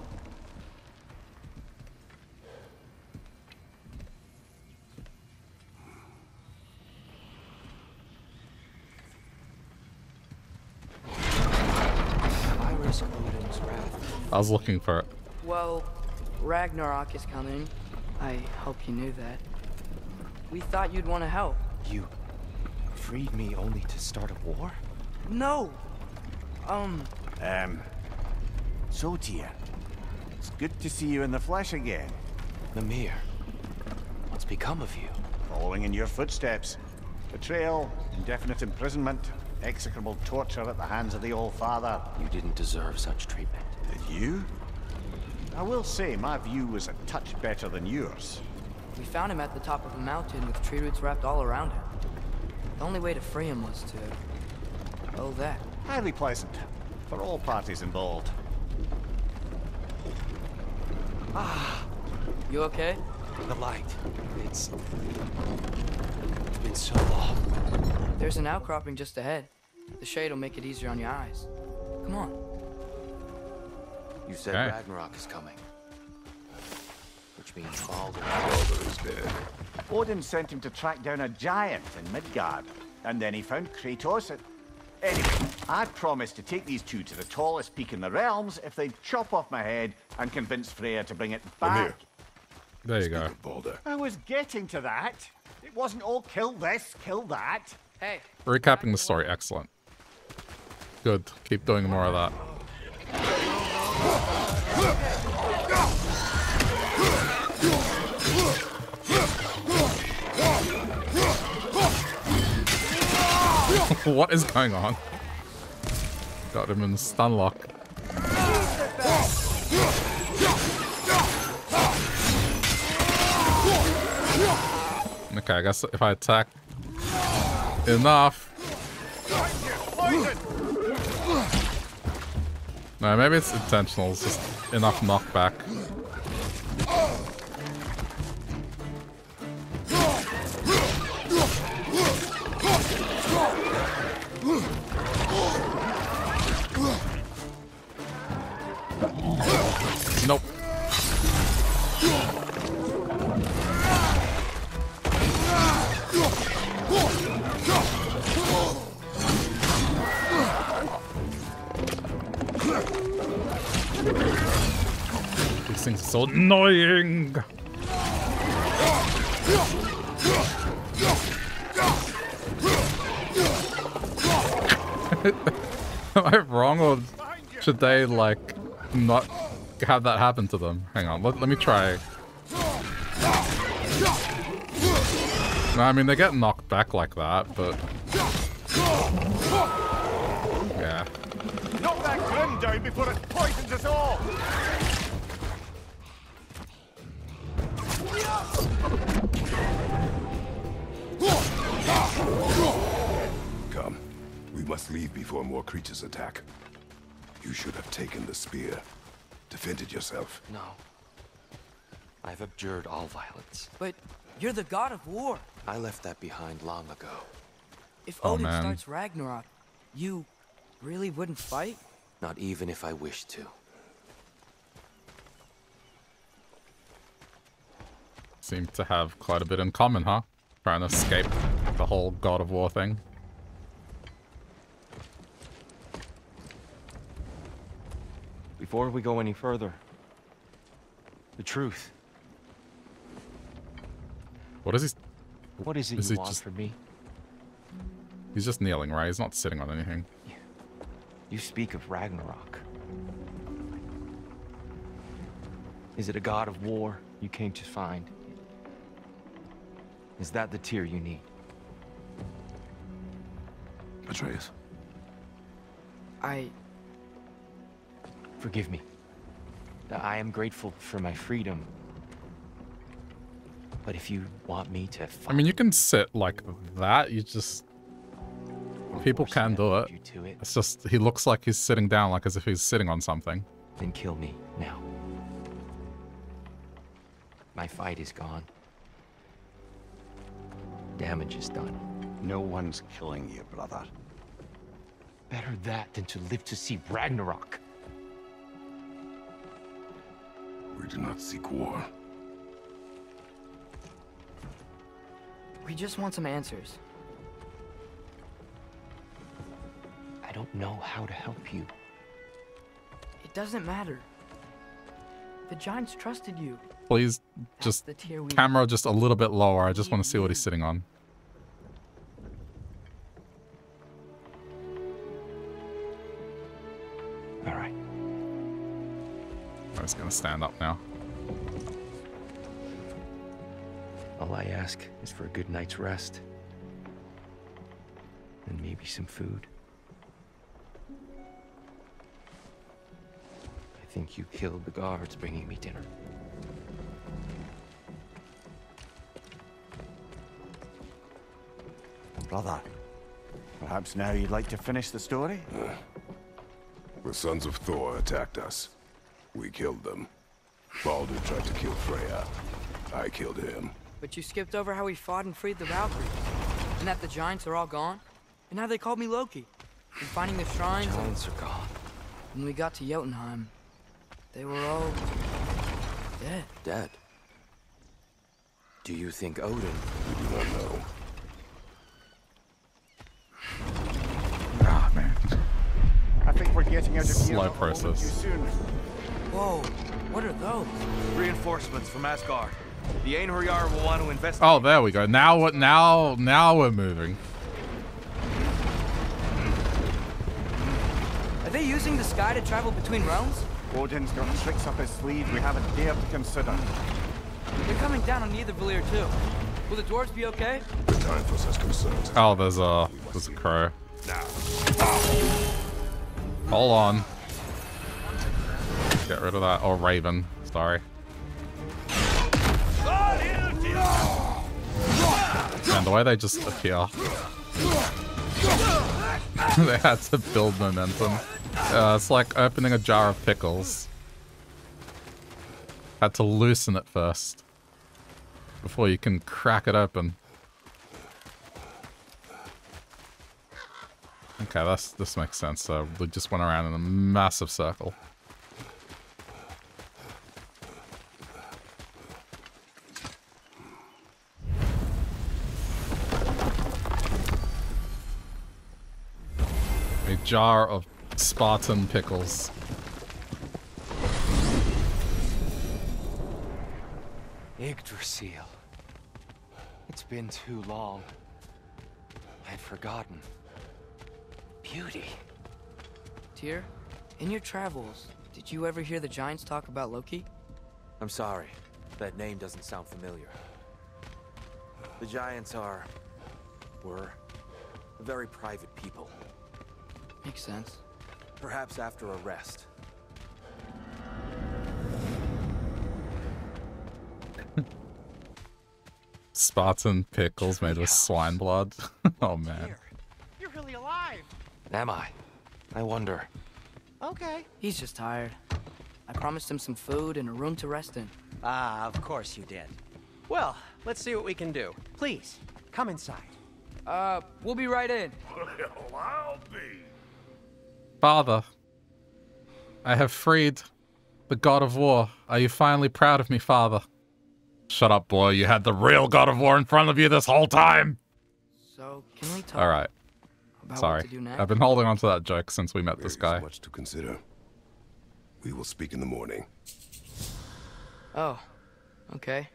I risk Odin's wrath. I was looking for it. Well, Ragnarok is coming. I hope you knew that. We thought you'd want to help. You freed me only to start a war? No! Um, Um, so Tyr, it's good to see you in the flesh again. Mimir, what's become of you? Following in your footsteps. Betrayal, indefinite imprisonment, execrable torture at the hands of the Old Father. You didn't deserve such treatment. Did you? I will say, my view was a touch better than yours. we found him at the top of a mountain with tree roots wrapped all around him. The only way to free him was to... Oh, that. Highly pleasant, for all parties involved. Ah. You okay? The light. It's. It's been so long. There's an outcropping just ahead. The shade will make it easier on your eyes. Come on. You said Okay. Ragnarok is coming. Which means Baldur. Baldur is dead. Odin sent him to track down a giant in Midgard, and then he found Kratos at... Anyway, I promised to take these two to the tallest peak in the realms if they'd chop off my head and convince Freya to bring it back. There you go. Speak of Baldur. I was getting to that. It wasn't all kill this, kill that. Hey, Recapping the story, excellent. Good. Keep doing more of that. (laughs) what is going on? Got him in stun lock. Okay, I guess if I attack enough. No, maybe it's intentional. It's just enough knockback. So annoying. (laughs) Am I wrong or should they like not have that happen to them? Hang on, let, let me try. I mean they get knocked back like that, but yeah. Knock that grim down before it poisons us all. Come. We must leave before more creatures attack. You should have taken the spear. Defended yourself. No. I've abjured all violence. but you're the god of war. I left that behind long ago. If Oh, Odin man. starts Ragnarok, you really wouldn't fight? Not even if I wished to. Seem to have quite a bit in common, huh? Trying to escape the whole God of War thing. Before we go any further, the truth. What is he? What is it Is you he want just- from me? He's just kneeling, right? He's not sitting on anything. You speak of Ragnarok. Is it a god of war you came to find? Is that the Tyr you need? Atreus, I... Forgive me. I am grateful for my freedom. But if you want me to fight, I mean, you can sit like that. You just people can do it. You to it, It's just he looks like he's sitting down, like as if he's sitting on something. then kill me now. My fight is gone. Damage is done. No one's killing you, brother. Better that than to live to see Ragnarok. we do not seek war. We just want some answers. I don't know how to help you. It doesn't matter. The Giants trusted you. Please, just the tier camera just a little bit lower. I just want to see what he's sitting on. All right. I'm just gonna stand up now. All I ask is for a good night's rest. And maybe some food. I think you killed the guards bringing me dinner. Brother, perhaps now you'd like to finish the story? Uh, The sons of Thor attacked us. We killed them. Baldur tried to kill Freya. I killed him. But you skipped over how we fought and freed the Valkyries. And that the Giants are all gone. And how they called me Loki. And finding the shrines. and Giants are gone. When we got to Jotunheim, they were all... dead. Dead. Do you think Odin? We do not know. Ah man. I think we're getting out of here Slow a process. too soon. Whoa, what are those? Reinforcements from Asgard. The Einherjar will want to investigate. Oh, there we go. Now what? Now, now we're moving. Are they using the sky to travel between realms? Odin's got tricks up his sleeve we haven't dared to consider. They're coming down on either Valir too. Will the dwarves be okay? The time for such concerns. Oh, there's a there's a crow. Hold on. Get rid of that. Or raven. Sorry. And the way they just appear. (laughs) they had to build momentum. Uh, it's like opening a jar of pickles. Had to loosen it first. Before you can crack it open. Okay, that's this makes sense. So we just went around in a massive circle. A jar of Spartan pickles. Yggdrasil. It's been too long. I'd forgotten. Beauty. Tyr, in your travels, did you ever hear the Giants talk about Loki? I'm sorry. That name doesn't sound familiar. The Giants are... were... very private people. Makes sense. Perhaps after a rest. Spartan pickles made with swine blood. (laughs) oh man. You're really alive. Am I? I wonder. Okay. He's just tired. I promised him some food and a room to rest in. Ah, of course you did. Well, let's see what we can do. Please, come inside. Uh, we'll be right in. Well, I'll be. Father, I have freed the god of war. Are you finally proud of me, father? Shut up, boy. You had the real god of war in front of you this whole time. So, can we talk All right. About Sorry. what to do next? I've been holding on to that joke since we met There this is guy. much to consider. We will speak in the morning. Oh, okay.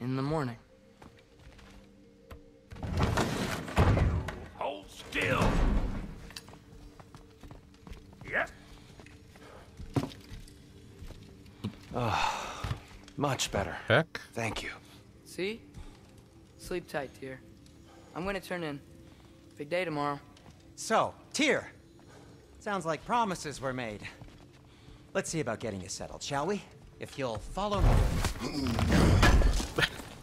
In the morning. Hold still. Yep. Ah, much better. Heck. Thank you. See? Sleep tight, dear. I'm gonna turn in. Big day tomorrow. So, Tyr. Sounds like promises were made. Let's see about getting you settled, shall we? If you'll follow me.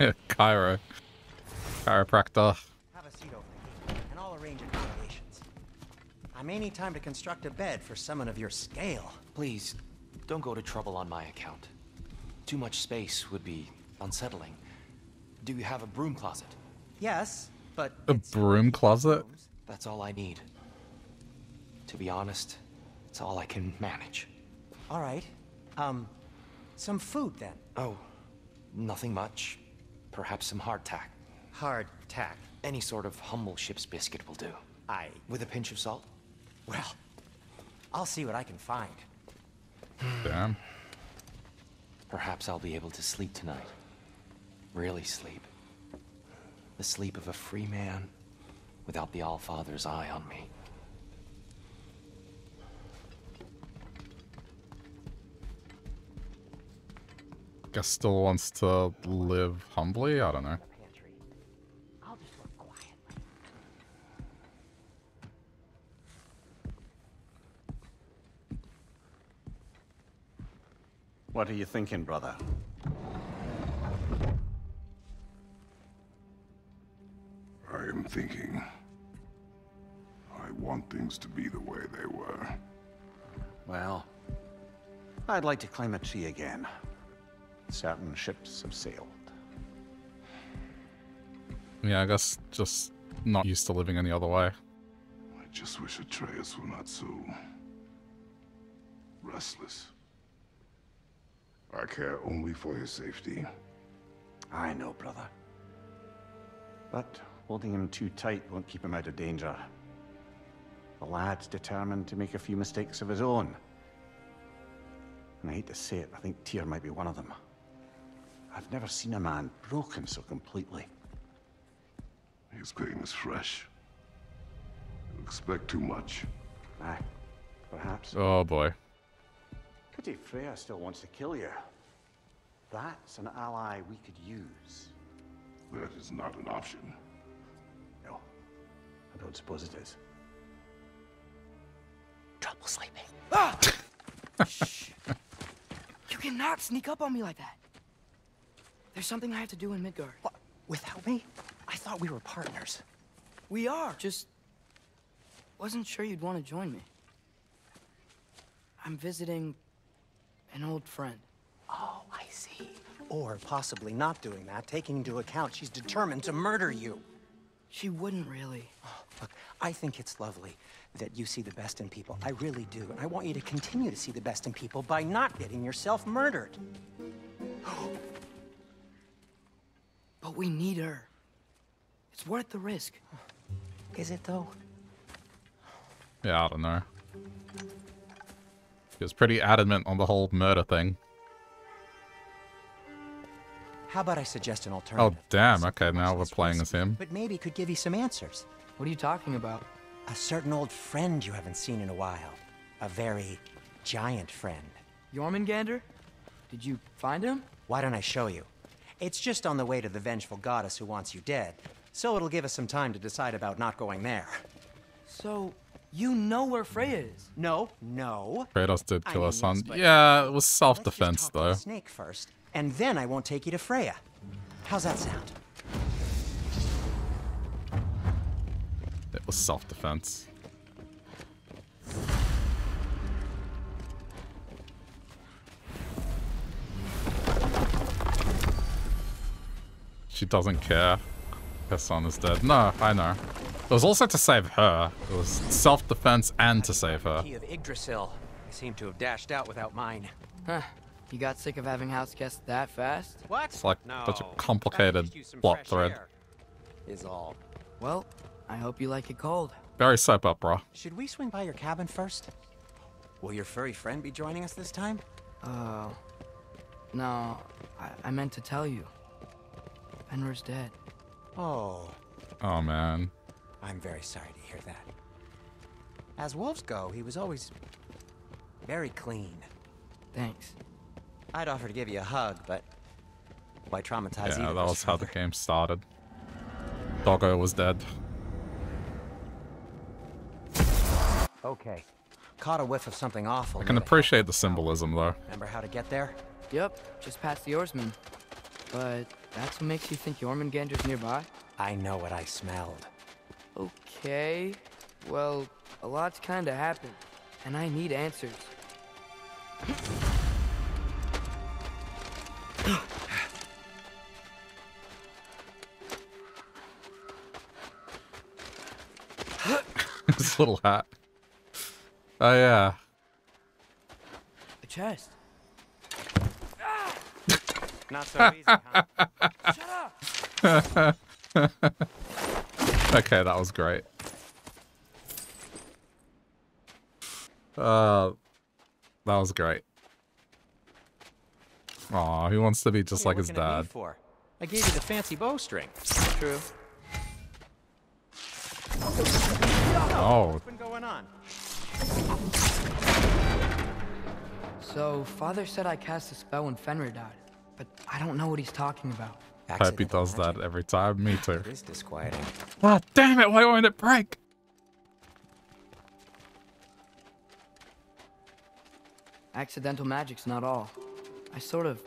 (laughs) Cairo. Chiropractor. Have a seat over here, and I'll arrange accommodations. I may need time to construct a bed for someone of your scale. Please, don't go to trouble on my account. Too much space would be unsettling. Do you have a broom closet? Yes, but A broom closet? That's all I need. To be honest, it's all I can manage. all right. Um, some food then. Oh, nothing much. Perhaps some hardtack. Hard tack. Any sort of humble ship's biscuit will do. I. With a pinch of salt? Well, I'll see what I can find. Damn. Perhaps I'll be able to sleep tonight. Really sleep. The sleep of a free man without the Allfather's eye on me. Guess still wants to live humbly? I don't know. Pantry. I'll just work quietly. What are you thinking, brother? I am thinking. I want things to be the way they were. Well, I'd like to climb a tree again. Certain ships have sailed. Yeah, I guess just not used to living any other way. I just wish Atreus were not so restless. I care only for his safety. I know, brother. But holding him too tight won't keep him out of danger. The lad's determined to make a few mistakes of his own. And I hate to say it, I think Tyr might be one of them. I've never seen a man broken so completely. His pain is fresh. You expect too much. Aye, perhaps. Oh boy. Pity Freya still wants to kill you. That's an ally we could use. That is not an option. No, I don't suppose it is. Trouble sleeping. Ah! Shh. (laughs) You cannot sneak up on me like that. There's something I have to do in Midgard. What? Without me? I thought we were partners. We are. Just wasn't sure you'd want to join me. I'm visiting an old friend. Oh, I see. Or possibly not doing that, taking into account she's determined to murder you. She wouldn't really. Oh, look, I think it's lovely that you see the best in people. I really do. And I want you to continue to see the best in people by not getting yourself murdered. (gasps) But we need her. It's worth the risk. Is it though? Yeah, I don't know. He was pretty adamant on the whole murder thing. How about I suggest an oh, alternative? Oh, damn. Okay, now we're playing as risky, him. But maybe could give you some answers. What are you talking about? A certain old friend you haven't seen in a while. A very giant friend. Jormungandr? Did you find him? Why don't I show you? It's just on the way to the vengeful goddess who wants you dead. So it'll give us some time to decide about not going there. So, you know where Freya is? No, no. Kratos did I kill mean, her son. yes, Yeah, it was self-defense talk to the though. snake first, and then I won't take you to Freya. How's that sound? It was self-defense. She doesn't care. Her son is dead. No, I know. It was also to save her. It was self-defense and to save her. Key of Yggdrasil. I seem to have dashed out without mine. Huh. You got sick of having house guests that fast? What? It's like no. such a I complicated just used some plot thread. Is all. Well, I hope you like it cold. Very soap opera. Should we swing by your cabin first? Will your furry friend be joining us this time? Oh. No, I, I meant to tell you. Fenrir's dead. Oh, Oh man. I'm very sorry to hear that. As wolves go, he was always very clean. Thanks. I'd offer to give you a hug, but why traumatize Yeah, that of us was how the game started. Doggo was dead. Okay. Caught a whiff of something awful. I can appreciate the symbolism though. Remember how to get there? Yep, just past the oarsman. But that's what makes you think Jormungandr's nearby? I know what I smelled. Okay. Well, a lot's kinda happened, and I need answers. (laughs) His little hat. Oh yeah. A chest. (laughs) Not so easy, huh? (laughs) Okay, that was great. Uh, that was great. Aw, he wants to be just What like his looking at me dad. For? I gave you the fancy bowstring. True. Oh, What's been going on? So, father said I cast a spell when Fenrir died, but I don't know what he's talking about. hope he Accidental does that every time. Me too. It is disquieting. Ah, damn it! Why won't it break? Accidental magic's not all. I sort of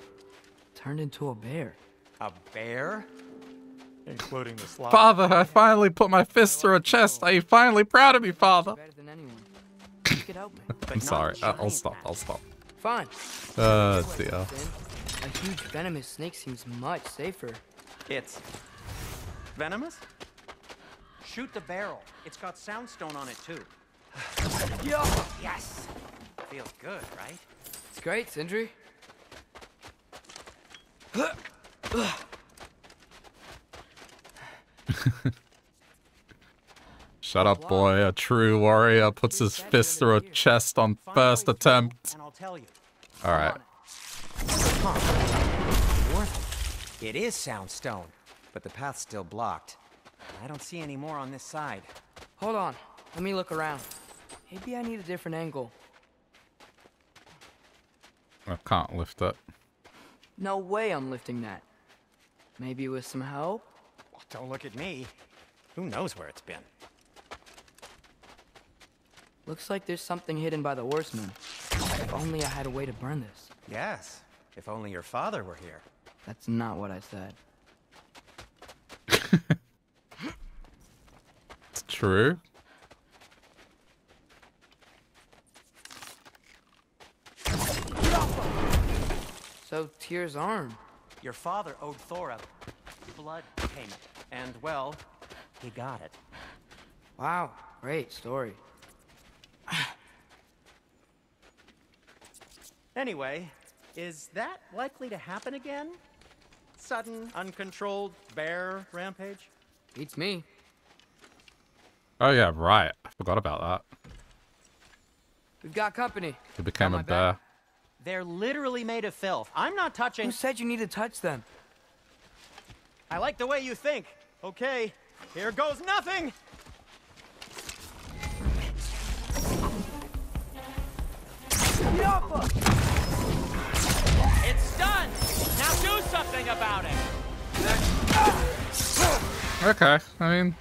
turned into a bear. A bear? Including the slot. Father, I finally put my fist through a chest. Are you finally proud of me, Father? Better than anyone. You could help me. I'm sorry. I- I'll stop. I'll stop. Fine. Uh, dear. Then, a huge venomous snake seems much safer. It's venomous? Shoot the barrel. It's got soundstone on it too. (sighs) Yo! Yes. Feels good, right? It's great, Sindri. (laughs) Shut up, boy. A true warrior puts his fist through a chest on first attempt. And I'll tell you. All right. Worth it. It is soundstone, but the path's still blocked. I don't see any more on this side. Hold on. Let me look around. Maybe I need a different angle. I can't lift it. No way I'm lifting that. Maybe with some help? Well, don't look at me. Who knows where it's been? Looks like there's something hidden by the horsemen. If only I had a way to burn this. Yes. If only your father were here. That's not what I said. (laughs) It's true. So, Tyr's arm. Your father owed Thor a blood payment. And, well, he got it. Wow, great story. Anyway, is that likely to happen again? Sudden, uncontrolled bear rampage? Beats me. Oh yeah, right. I forgot about that. We've got company. He became a bear. back? They're literally made of filth. I'm not touching. Who said you need to touch them? I like the way you think. Okay, here goes nothing. It's done. Now do something about it. Okay, I mean,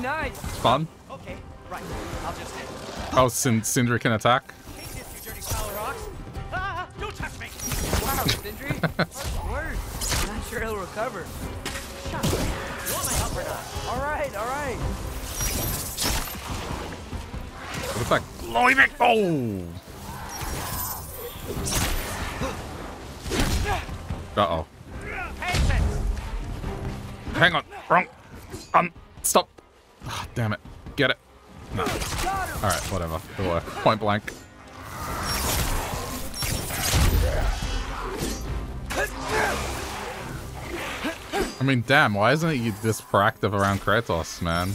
little help would be nice. it's fun. Okay, right. I'll just hit. Oh, Sindri can attack. Take this, you dirty pile of. Ah, don't touch me. (laughs) Wow, Sindri. Harsh words. Not sure he'll recover. Shut up. You want my help or not? All right, all right. What attack? Loimik! Oh! Hang on. Wrong. Um, stop. Oh, damn it. Get it. No. Alright, whatever. It'll work. Point blank. I mean, damn, why isn't he this proactive around Kratos, man?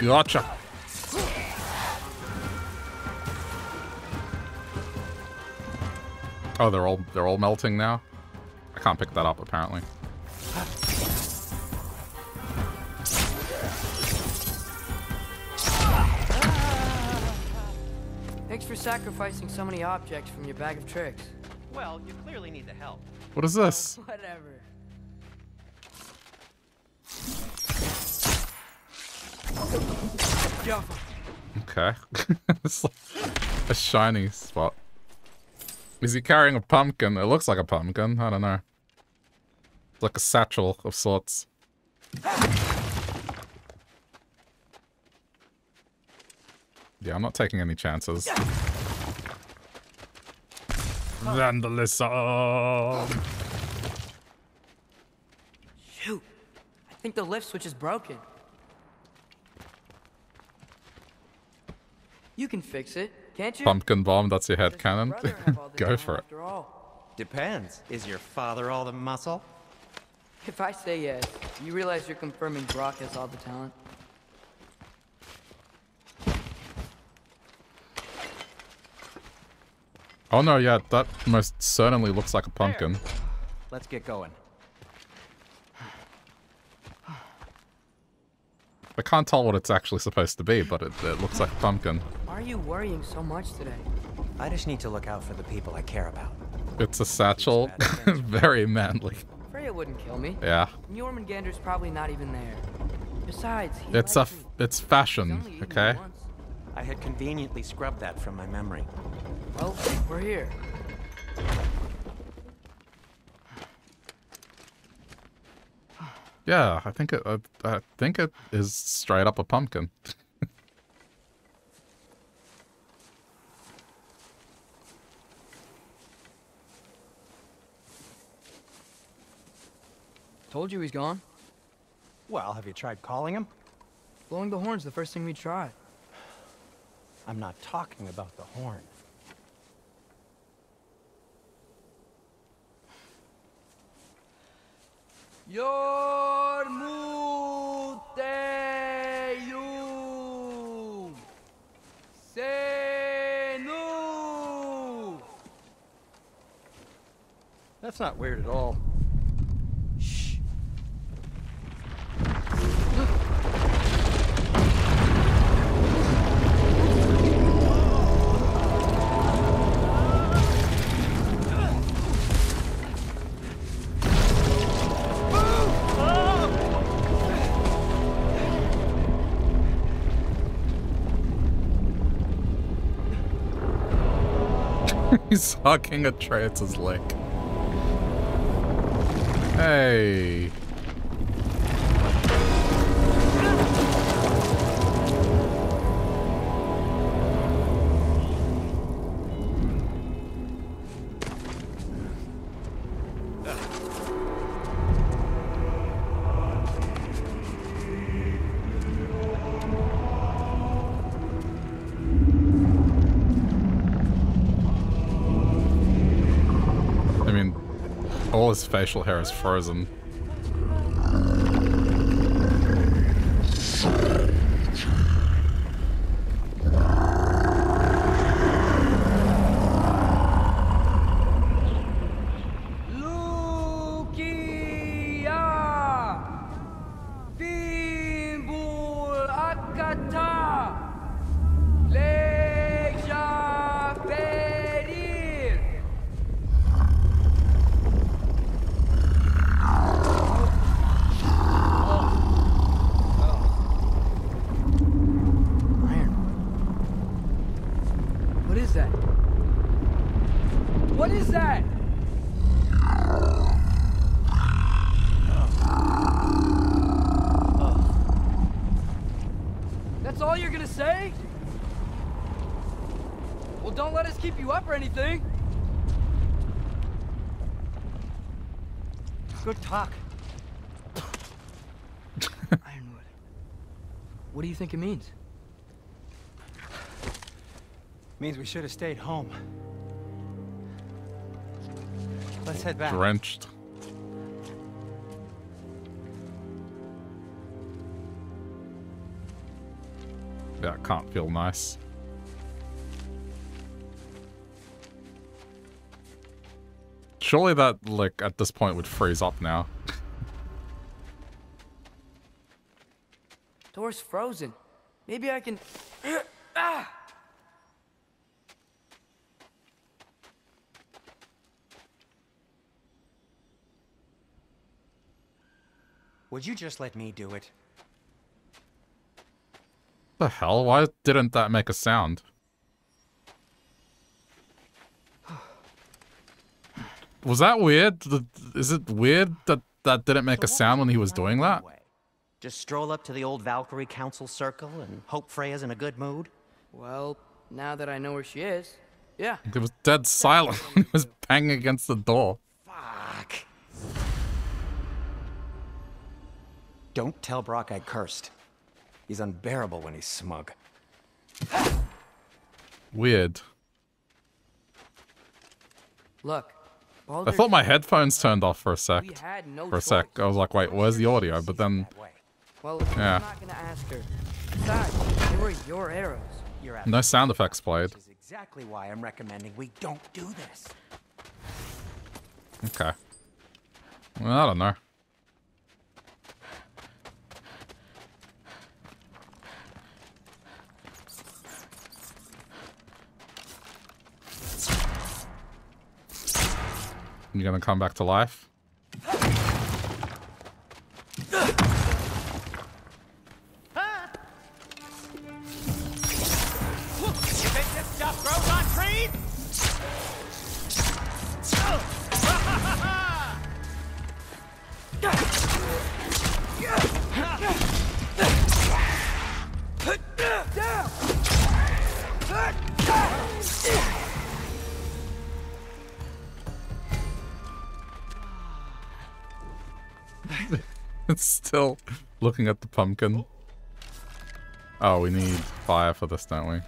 Gotcha. Oh, they're all they're all melting now. I can't pick that up apparently. Thanks for sacrificing so many objects from your bag of tricks. Well, you clearly need the help. What is this? (laughs) Whatever. Okay. (laughs) it's like a shiny spot. Is he carrying a pumpkin? It looks like a pumpkin. I don't know. It's like a satchel of sorts. Yeah, I'm not taking any chances. Vandalism! Shoot. I think the lift switch is broken. You can fix it, can't you? Pumpkin bomb, that's your head canon? brother have all (laughs) the Go for it. After all. Depends. Is your father all the muscle? If I say yes, you realize you're confirming Brok has all the talent? Oh no, yeah, that most certainly looks like a pumpkin. Let's get going. I can't tell what it's actually supposed to be, but it, it looks like a pumpkin. Why are you worrying so much today? I just need to look out for the people I care about. It's a satchel. (laughs) Very manly. Freya wouldn't kill me. Yeah. And Jormungandr's probably not even there. Besides, he It's a likes f- me. it's fashion, only eaten me okay? I had conveniently scrubbed that from my memory. Well, we're here. Yeah, I think it. I, I think it is straight up a pumpkin. (laughs) Told you he's gone. Well, have you tried calling him? Blowing the horn's the first thing we tried. I'm not talking about the horn. Yormuteyum Senu That's not weird at all. He's hugging Atreus' leg. Hey. All his facial hair is frozen. Lukia Fimbul Akata Leja Perir keep you up or anything. Good talk. Ironwood. What do you think it means? Means we should have stayed home. Let's head back. Drenched. That can't feel nice. Surely that, like, at this point would freeze up now. Door's frozen. Maybe I can... (coughs) ah! Would you just let me do it? The hell? Why didn't that make a sound? (sighs) Was that weird? Is it weird that that didn't make a sound when he was doing that? Just stroll up to the old Valkyrie Council circle and hope Freya's in a good mood? Well, now that I know where she is, yeah. It was dead silent (laughs) when he was banging against the door. Fuck. Don't tell Brok I cursed. He's unbearable when he's smug. Weird. Look, I thought my headphones turned off for a sec. We had no For a sec. I was like, wait, where's the audio? But then, Well, Yeah. I'm not gonna ask her. Besides, they were your arrows. You're no sound effects played. exactly why I'm recommending we don't do this. Okay. Well, I don't know. You gonna come back to life? Still looking at the pumpkin. Oh, we need fire for this, don't we?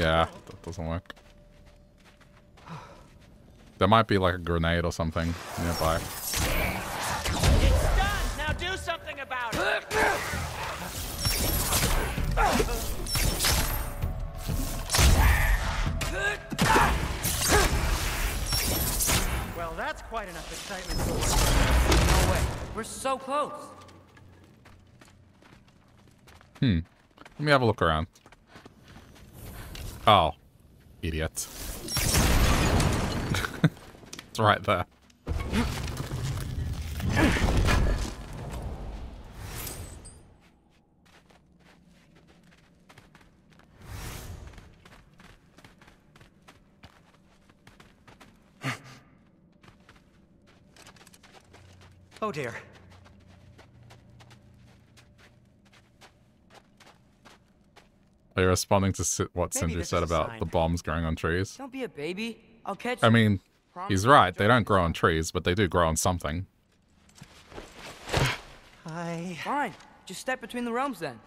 Yeah, that doesn't work. There might be like a grenade or something nearby. Quite enough excitement for No way. We're so close. Hmm. Let me have a look around. Oh. Idiot. (laughs) it's right there. Oh dear. Are you responding to what Maybe Sindri said about the bombs growing on trees? Don't be a baby. I'll catch I mean, he's right. They don't grow on trees, but they do grow on something. I. Fine. Just step between the realms then.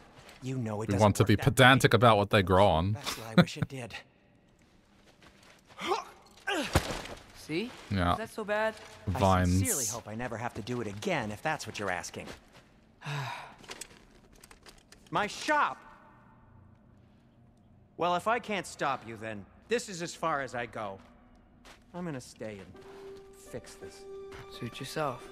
You know it We doesn't want to be that pedantic about what they grow on. That's what I wish it did. (laughs) See? Yeah. Is that so bad? I sincerely hope I never have to do it again, if that's what you're asking. (sighs) My shop! Well, if I can't stop you, then this is as far as I go. I'm gonna stay and fix this. Suit yourself.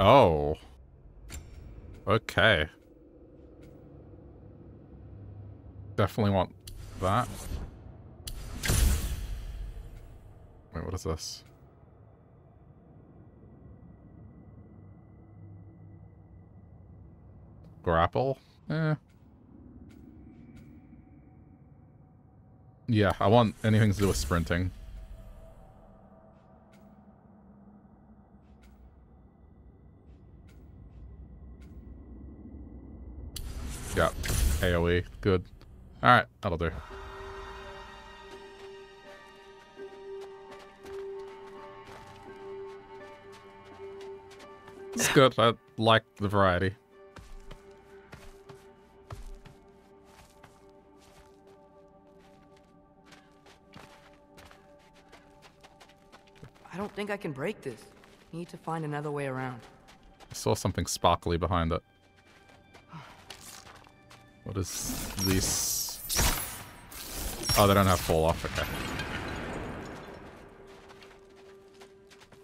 Oh. Okay. Definitely want that. Wait, what is this? Grapple? Eh. Yeah, I want anything to do with sprinting. Yeah, AoE, good. Alright, that'll do. It's good, I like the variety. I don't think I can break this. Need to find another way around. I saw something sparkly behind it. What is this? Oh, they don't have fall off, okay.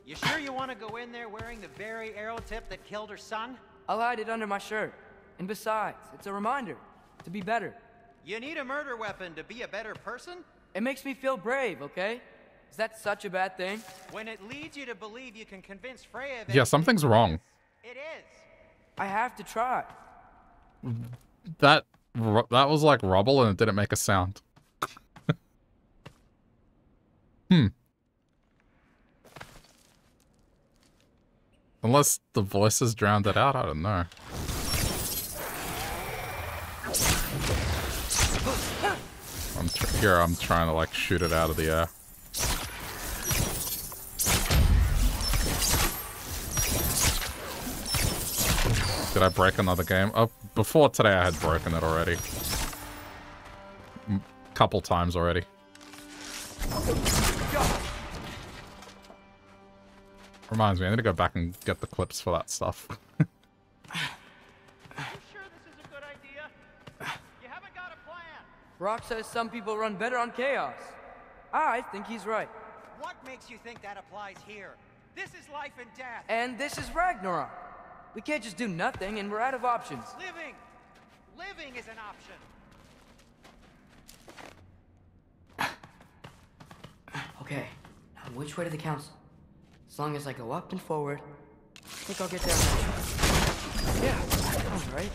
You sure you want to go in there wearing the very arrow tip that killed her son? I'll hide it under my shirt. And besides, it's a reminder to be better. You need a murder weapon to be a better person? It makes me feel brave, okay? Is that such a bad thing? When it leads you to believe you can convince Freya that Yeah, something's wrong. it is. I have to try. That that was like rubble and it didn't make a sound. Hmm. Unless the voices drowned it out, I don't know. I'm here. I'm trying to like shoot it out of the air. Did I break another game? Oh, before today I had broken it already. M couple times already. Reminds me, I need to go back and get the clips for that stuff. (laughs) Rock says some people run better on chaos. I think he's right. What makes you think that applies here? This is life and death. And this is Ragnarok. We can't just do nothing and we're out of options. Living. Living is an option. Okay, now which way to the council? As long as I go up and forward, I think I'll get there eventually. Yeah, that sounds right.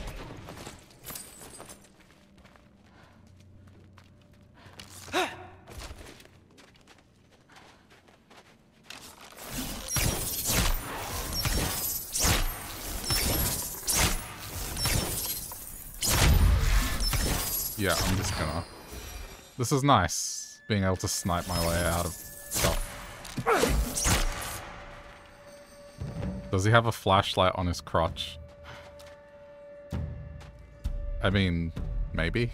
Yeah, I'm just gonna... This is nice, being able to snipe my way out of Does he have a flashlight on his crotch? I mean, maybe?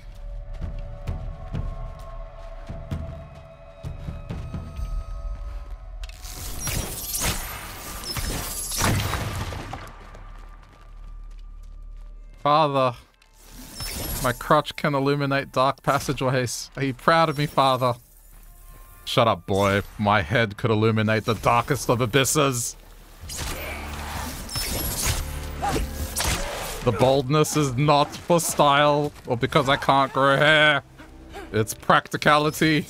Father, my crotch can illuminate dark passageways. Are you proud of me, father? Shut up, boy. My head could illuminate the darkest of abysses. The boldness is not for style or because I can't grow hair. It's practicality.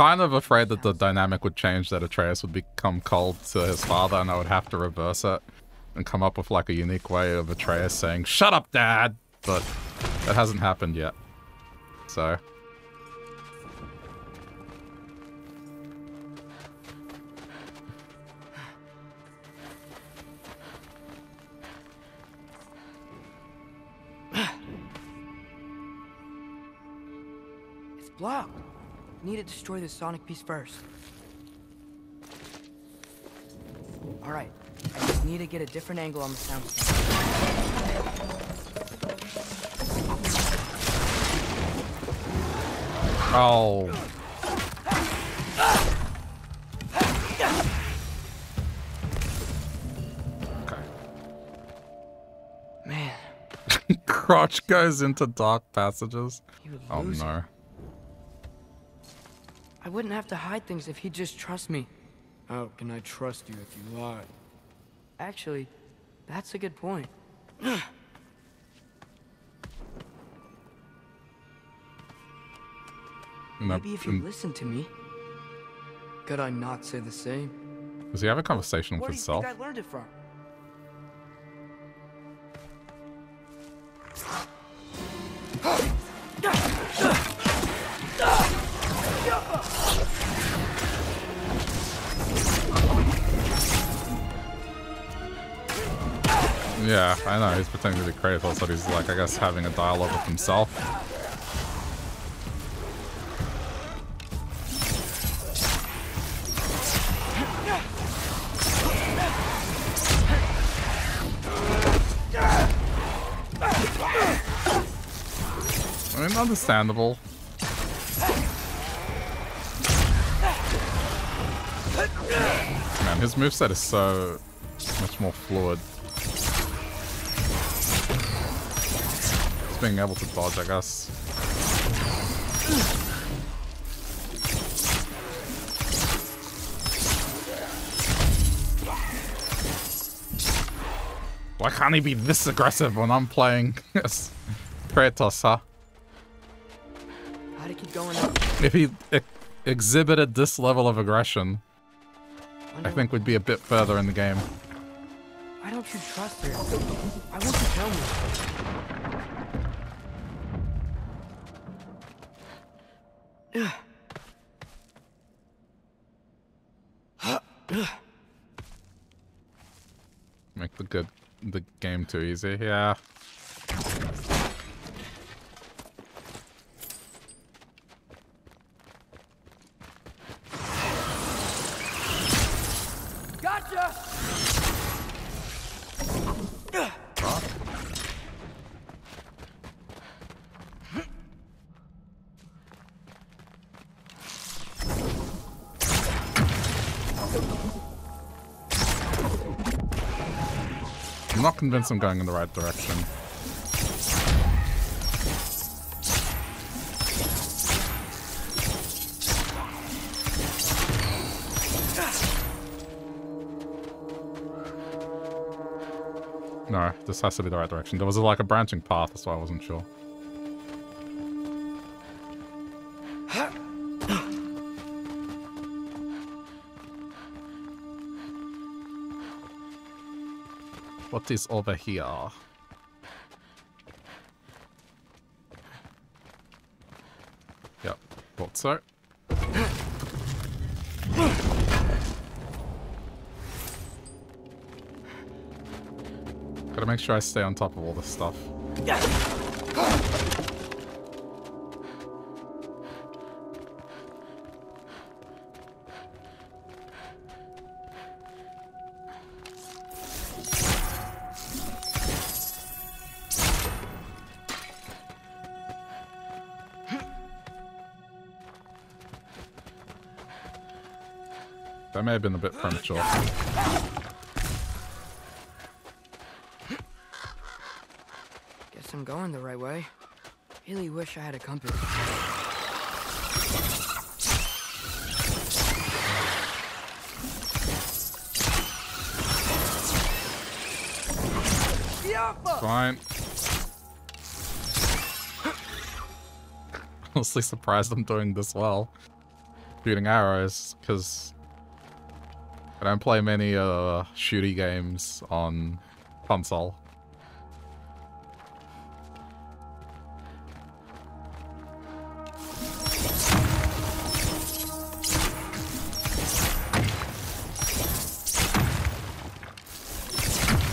Kind of afraid that the dynamic would change, that Atreus would become cold to his father and I would have to reverse it and come up with like a unique way of Atreus saying, Shut up, Dad! But that hasn't happened yet. So. It's blocked. Need to destroy this sonic piece first. Alright, I just need to get a different angle on the sound. Oh. Okay. Man. (laughs) Crotch goes into dark passages. Oh no. I wouldn't have to hide things if he'd just trust me. How can I trust you if you lie? Actually, that's a good point. (sighs) Maybe if you listen to me. could I not say the same? Does he have a conversation with himself? Where do you himself? think I learned it from? (gasps) (gasps) Yeah, I know. He's pretending to be Kratos, but he's like, I guess, having a dialogue with himself. I mean, understandable. Man, his moveset is so much more fluid. Just being able to dodge, I guess. Why can't he be this aggressive when I'm playing (laughs) as Kratos, huh? Gotta keep going up. If he exhibited this level of aggression, I think we'd be a bit further in the game. Why don't you trust her? Why won't you tell me? Make the good the game too easy. Yeah. Convinced I'm going in the right direction. No, this has to be the right direction. There was like a branching path, that's why I wasn't sure. What is over here? Yep, thought so. Gotta make sure I stay on top of all this stuff. Have been a bit premature. Guess I'm going the right way. Really wish I had a compass. Fine. (laughs) Honestly surprised I'm doing this well. Shooting arrows, because I don't play many uh, shooty games on console.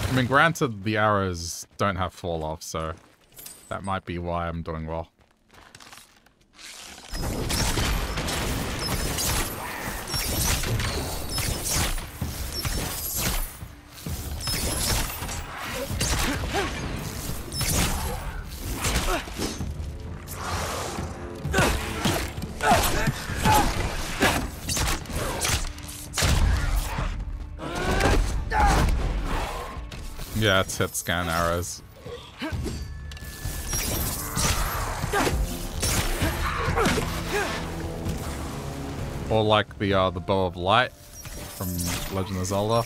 I mean, granted, the arrows don't have fall off, so that might be why I'm doing well. It's hit scan arrows. Or like the uh, the bow of light from Legend of Zelda.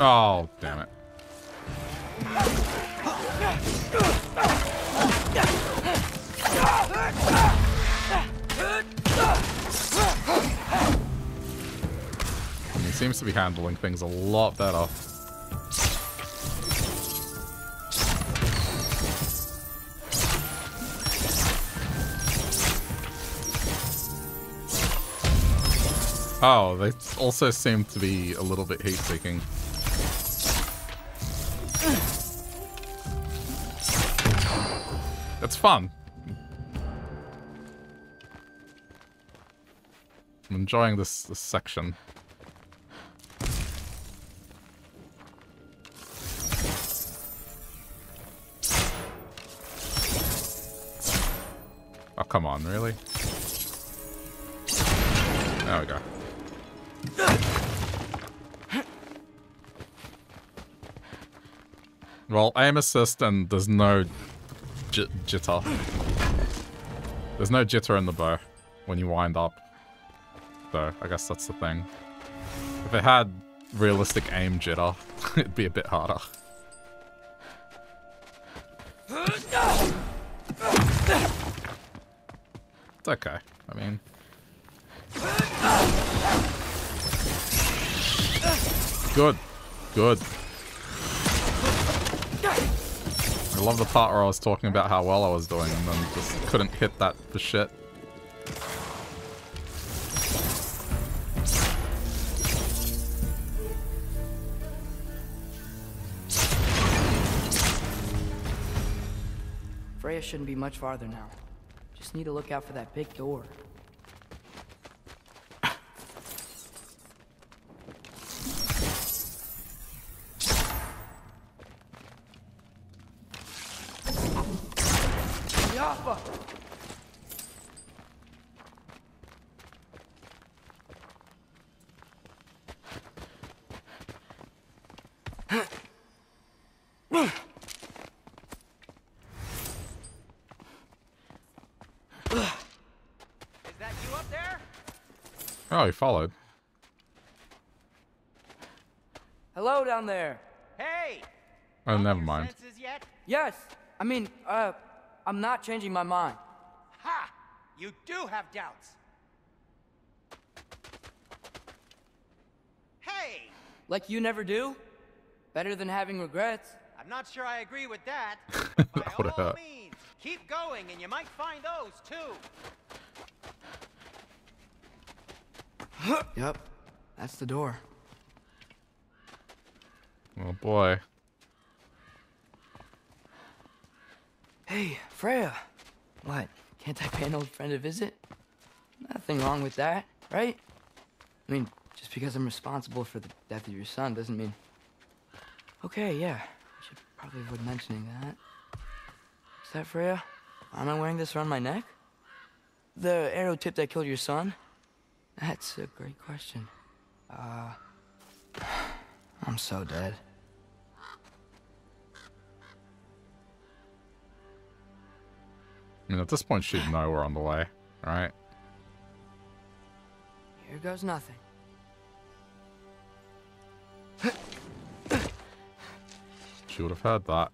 Oh, to be handling things a lot better. Oh, they also seem to be a little bit heat-seeking. It's fun. I'm enjoying this, this section. Come on, really? There we go. Well, aim assist and there's no jitter. There's no jitter in the bow when you wind up. Though, I guess that's the thing. If it had realistic aim jitter, (laughs) it'd be a bit harder. It's okay. I mean... Good. Good. I love the part where I was talking about how well I was doing and then just couldn't hit that for shit. Freya shouldn't be much farther now. Just need to look out for that big door. Jaffa! Is that you up there? Oh, he followed. Hello down there. Hey! Oh, never mind. Yet? Yes. I mean, uh, I'm not changing my mind. Ha! You do have doubts. Hey! Like you never do? Better than having regrets. I'm not sure I agree with that. That would've hurt. means, keep going and you might find those too. (gasps) Yep. That's the door. Oh boy. Hey, Freya. What? Can't I pay an old friend a visit? Nothing wrong with that, right? I mean, just because I'm responsible for the death of your son doesn't mean. Okay, yeah. I should probably avoid mentioning that. Is that Freya? Am I wearing this around my neck? The arrow tip that killed your son? That's a great question. Uh. I'm so dead. I mean, at this point, she'd know we're on the way, right? Here goes nothing. She would have heard that.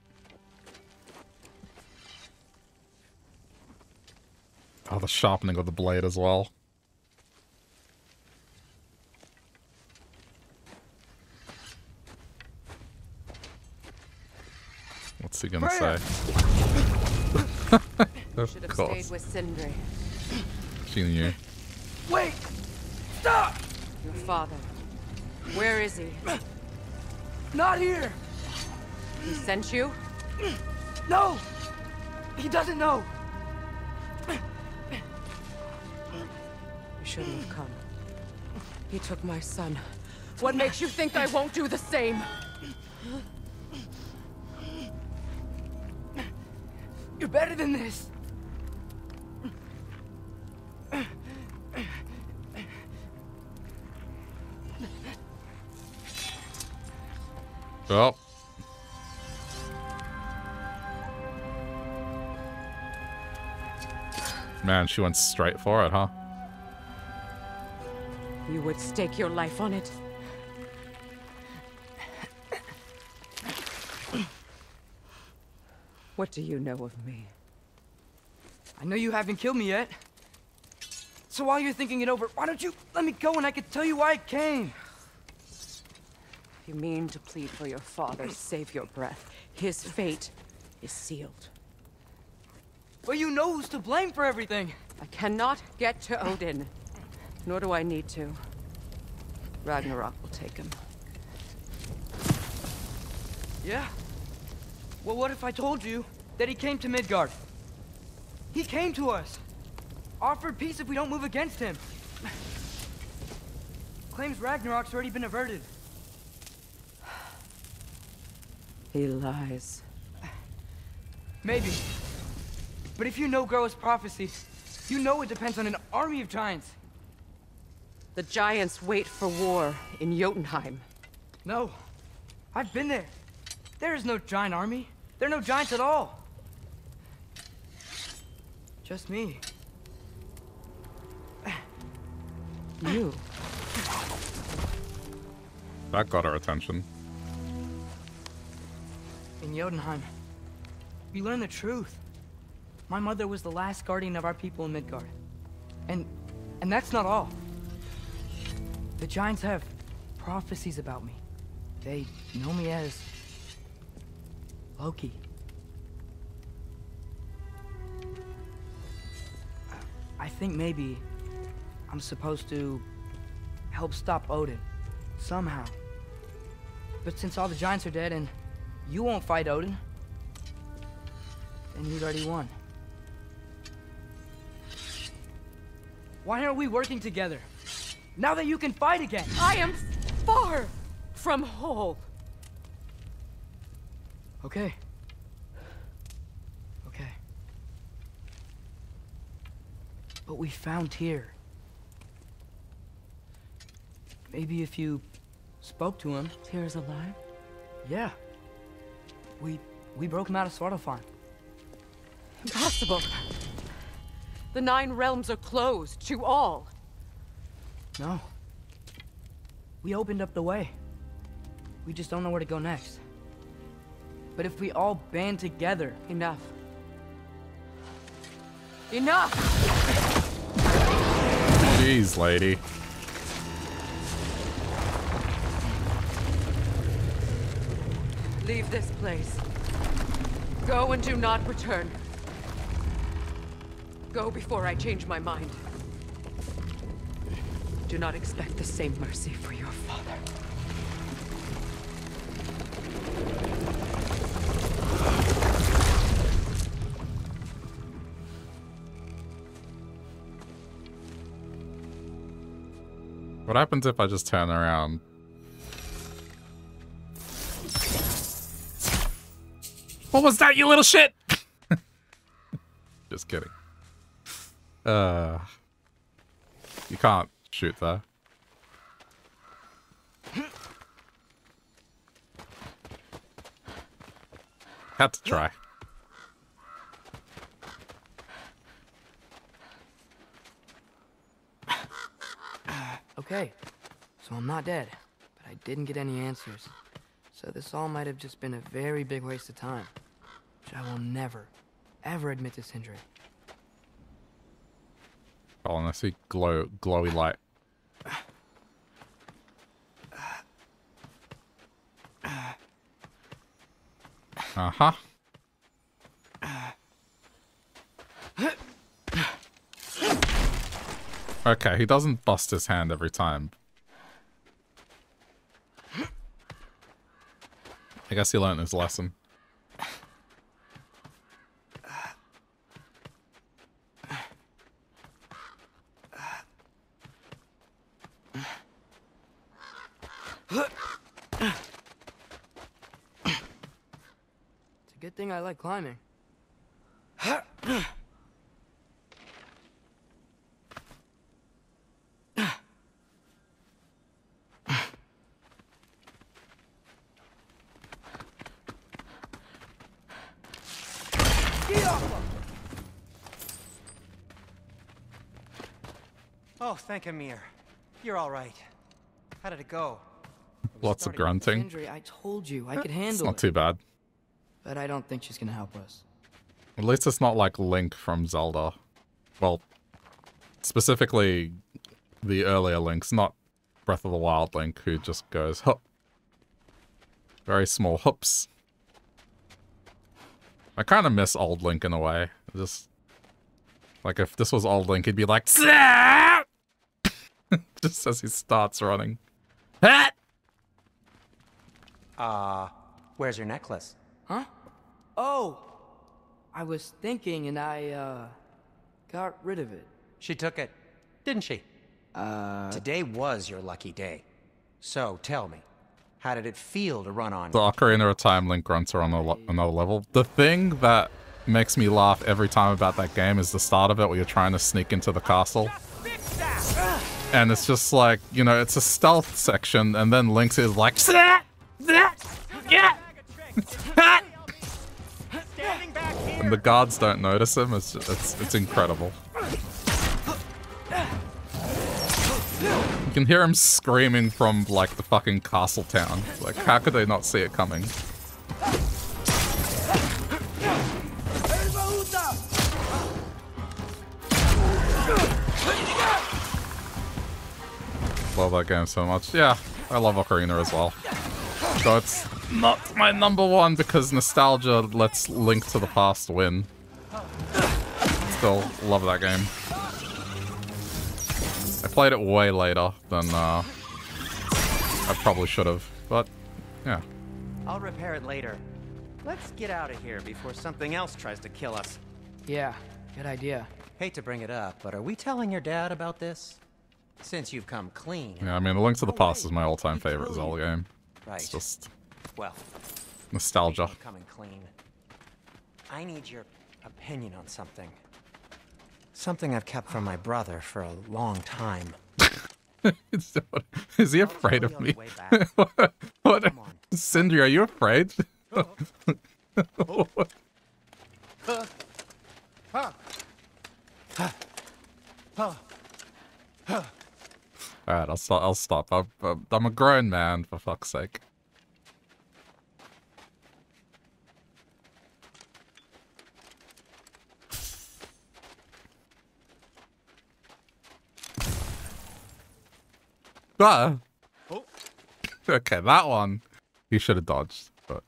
Oh, the sharpening of the blade as well. What's he gonna Freya! say? You (laughs) of should have course. stayed with Sindri. She knew. Wait! Stop! Your father. Where is he? Not here! He sent you? No! He doesn't know! You shouldn't have come. He took my son. What makes you think I won't do the same? You're better than this! Oh. Man, she went straight for it, huh? You would stake your life on it. What do you know of me? I know you haven't killed me yet. So while you're thinking it over, why don't you let me go and I can tell you why I came? If you mean to plead for your father, save your breath. His fate is sealed. But you know who's to blame for everything. I cannot get to Odin. Nor do I need to. Ragnarok will take him. Yeah? Well, what if I told you that he came to Midgard? He came to us. Offered peace if we don't move against him. Claims Ragnarok's already been averted. He lies. Maybe. But if you know Groa's prophecy, you know it depends on an army of giants. The giants wait for war in Jotunheim. No. I've been there. There is no giant army. There are no giants at all. Just me. You. That got our attention. In Jotunheim, we learn the truth. My mother was the last guardian of our people in Midgard. And... and that's not all. The Giants have prophecies about me. They know me as... Loki. I think maybe I'm supposed to help stop Odin. Somehow. But since all the Giants are dead and you won't fight Odin, then you'd already won. Why aren't we working together? Now that you can fight again! I am far from whole. Okay. Okay. But we found here. Maybe if you spoke to him. Tyr's alive? Yeah. We we broke him out of Svartalfheim. Impossible. The Nine Realms are closed to all. No. We opened up the way. We just don't know where to go next. But if we all band together... Enough. Enough! Jeez, lady. Leave this place. Go and do not return. Go before I change my mind. Do not expect the same mercy for your father. What happens if I just turn around? What was that, you little shit? (laughs) just kidding. Uh, you can't shoot there. Had to try. Okay, so I'm not dead, but I didn't get any answers. So this all might have just been a very big waste of time. Which I will never, ever admit to Sindri. Oh, and I see glow, glowy light. Uh-huh. Okay, he doesn't bust his hand every time. I guess he learned his lesson. It's a good thing I like climbing. Oh, thank Ymir. You're all right. How did it go? Lots of grunting. Sindri, I told you I could eh, handle It's not it. too bad. But I don't think she's gonna help us. At least it's not like Link from Zelda. Well, specifically the earlier Links, not Breath of the Wild Link, who just goes, hup. Very small hoops. I kind of miss old Link in a way. Just like if this was old Link, he'd be like, (laughs) just as he starts running. Uh, where's your necklace? Huh? Oh! I was thinking and I, uh, got rid of it. She took it, didn't she? Uh. Today was your lucky day. So tell me, how did it feel to run on? The Ocarina of Time Link grunts are on a le- another level. The thing that makes me laugh every time about that game is the start of it where you're trying to sneak into the castle. And it's just like, you know, it's a stealth section, and then Link's is like, (laughs) (laughs) and the guards don't notice him. It's it's it's incredible. You can hear him screaming from like the fucking castle town. Like, how could they not see it coming? Love that game so much. Yeah, I love Ocarina as well. So it's not my number one because nostalgia lets Link to the Past win. Still love that game. I played it way later than uh, I probably should have, but yeah. I'll repair it later. Let's get out of here before something else tries to kill us. Yeah, good idea. Hate to bring it up, but are we telling your dad about this? Since you've come clean. Yeah, I mean, The Link to the Past is my all-time favorite Zelda game. Right. It's just Well, nostalgia. coming clean. I need your opinion on something. Something I've kept from my brother for a long time. (laughs) Is he afraid of me? (laughs) what? what? Sindri, are you afraid? (laughs) Alright, I'll stop. I'll stop. I'm, I'm- a grown man, for fuck's sake. Ah. Okay, that one you should have dodged, but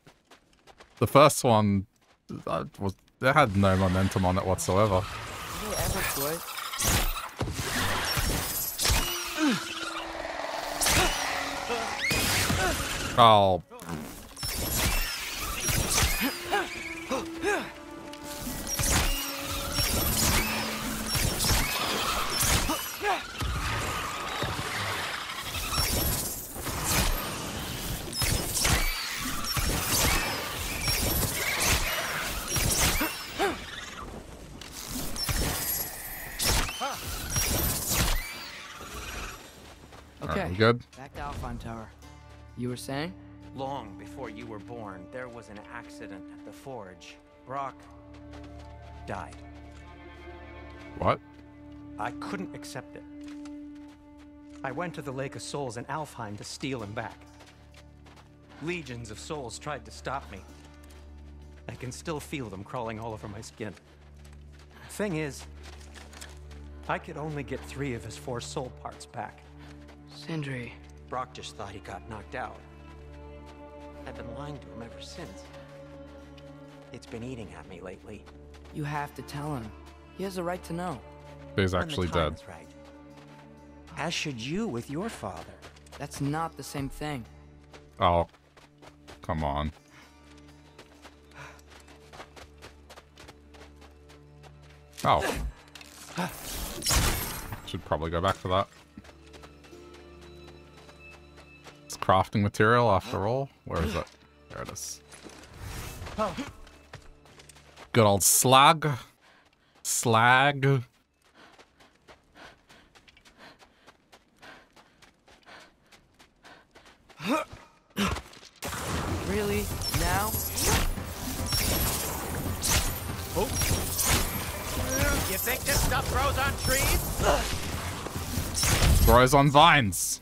the first one that was it had no momentum on it whatsoever. You ever quit? Oh, Okay. we good? Back to Alphine Tower. You were saying? Long before you were born, there was an accident at the forge. Brok died. What? I couldn't accept it. I went to the Lake of Souls in Alfheim to steal him back. Legions of souls tried to stop me. I can still feel them crawling all over my skin. The thing is, I could only get three of his four soul parts back. Sindri. Brok just thought he got knocked out. I've been lying to him ever since. It's been eating at me lately. You have to tell him. He has a right to know. He's When the actually dead. right. As should you with your father. That's not the same thing. Oh, come on. Oh. (sighs) Should probably go back to that. Crafting material after all. Where is it? There it is. Good old slag. Slag. Really? Now? Oh. You think this stuff grows on trees? Grows on vines.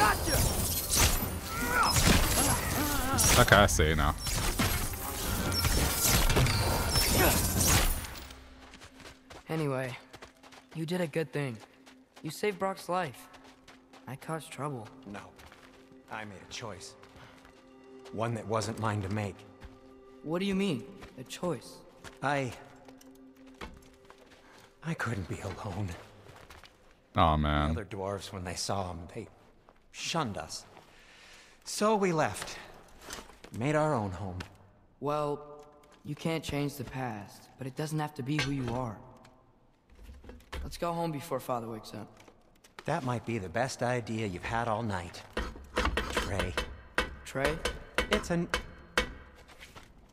Gotcha! Okay, I see now. Anyway, you did a good thing. You saved Brok's life. I caused trouble. No. I made a choice. One that wasn't mine to make. What do you mean? A choice? I... I couldn't be alone. Oh man. The man. other dwarves, when they saw him, they shunned us. So we left. Made our own home. Well, you can't change the past, but it doesn't have to be who you are. Let's go home before Father wakes up. That might be the best idea you've had all night. Trey. Trey? It's an...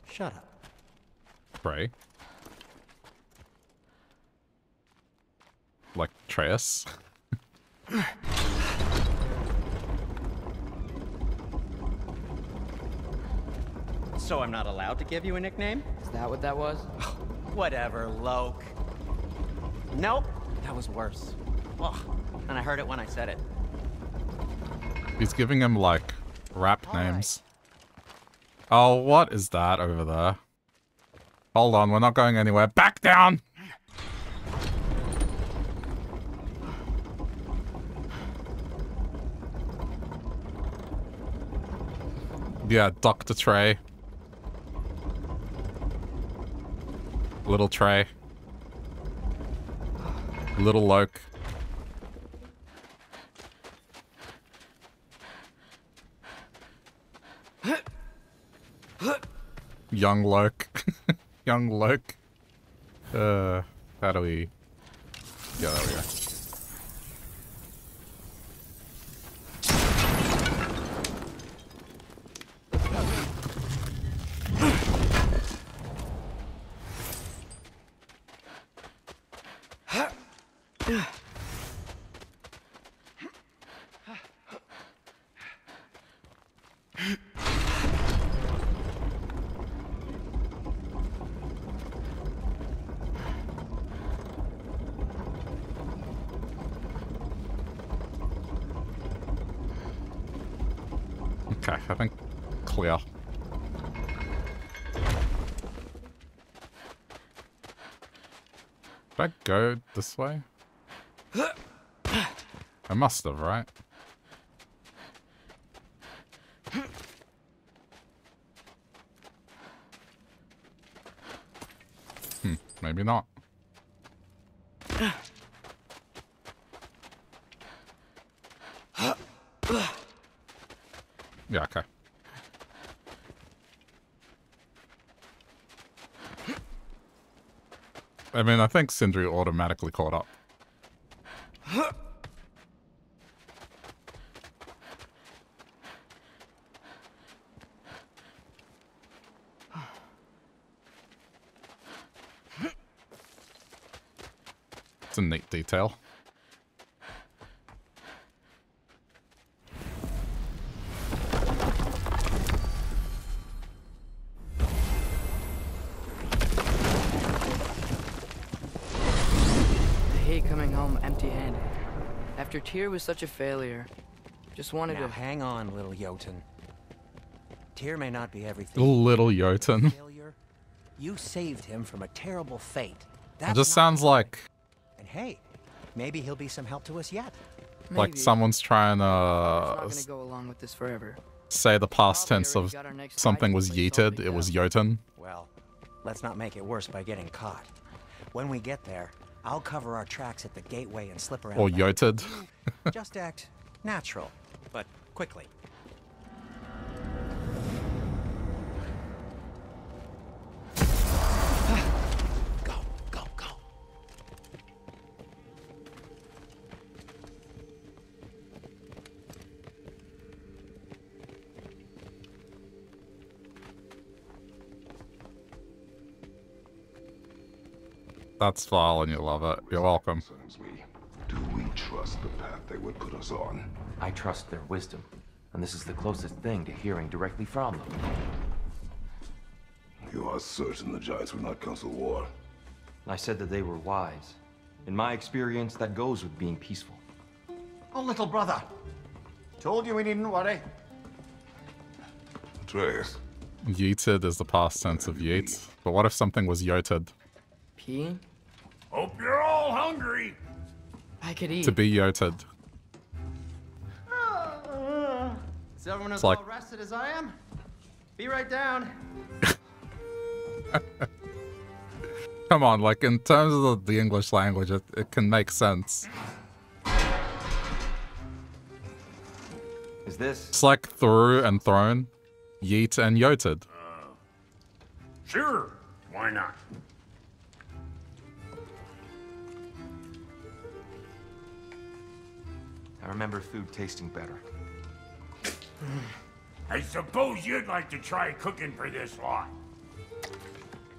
Shut up. Pray. Like Treus. (laughs) So I'm not allowed to give you a nickname? Is that what that was? (sighs) Whatever, Loke. Nope, that was worse. Ugh, and I heard it when I said it. He's giving him like rap names. Oh, what is that over there? Hold on, we're not going anywhere. Back down! Yeah, Dr. Trey. Little Trey. Little Loke. Young Loke. (laughs) Young Loke. Uh, how do we... Yeah, there we go. Okay, I think clear. Did I go this way? I must have, right? Hmm, maybe not. Yeah, okay. I mean, I think Sindri automatically caught up. It's a neat detail. After Tyr was such a failure, just wanted Now to... hang on, little Jotun. Tyr may not be everything. Little Jotun. Failure. You saved him from a terrible fate. It That's just not- sounds like And hey, maybe he'll be some help to us yet. like someone's trying uh, to not go along with this forever. say the past tense of got our next something was place yeeted. It was down. Jotun. Well, let's not make it worse by getting caught. When we get there, I'll cover our tracks at the gateway and slip around. Or back. Yoted. (laughs) Just act natural, but quickly. go, go, go. That's foul and you love it. You're welcome. Concerns me. Do we trust the path they would put us on? I trust their wisdom, and this is the closest thing to hearing directly from them. You are certain the Giants would not counsel war? I said that they were wise. In my experience, that goes with being peaceful. Oh, little brother. Told you we needn't worry. Atreus, Yeeted is the past tense of yeet. But what if something was yoted? Pee? Hope you're all hungry. I could eat. To be yoted. Is everyone as It's like- well rested as I am? Be right down. (laughs) Come on, like in terms of the, the English language, it, it can make sense. Is this? It's like through and thrown, yeet and yoted. Uh, sure, why not? I remember food tasting better. (sighs) I suppose you'd like to try cooking for this lot.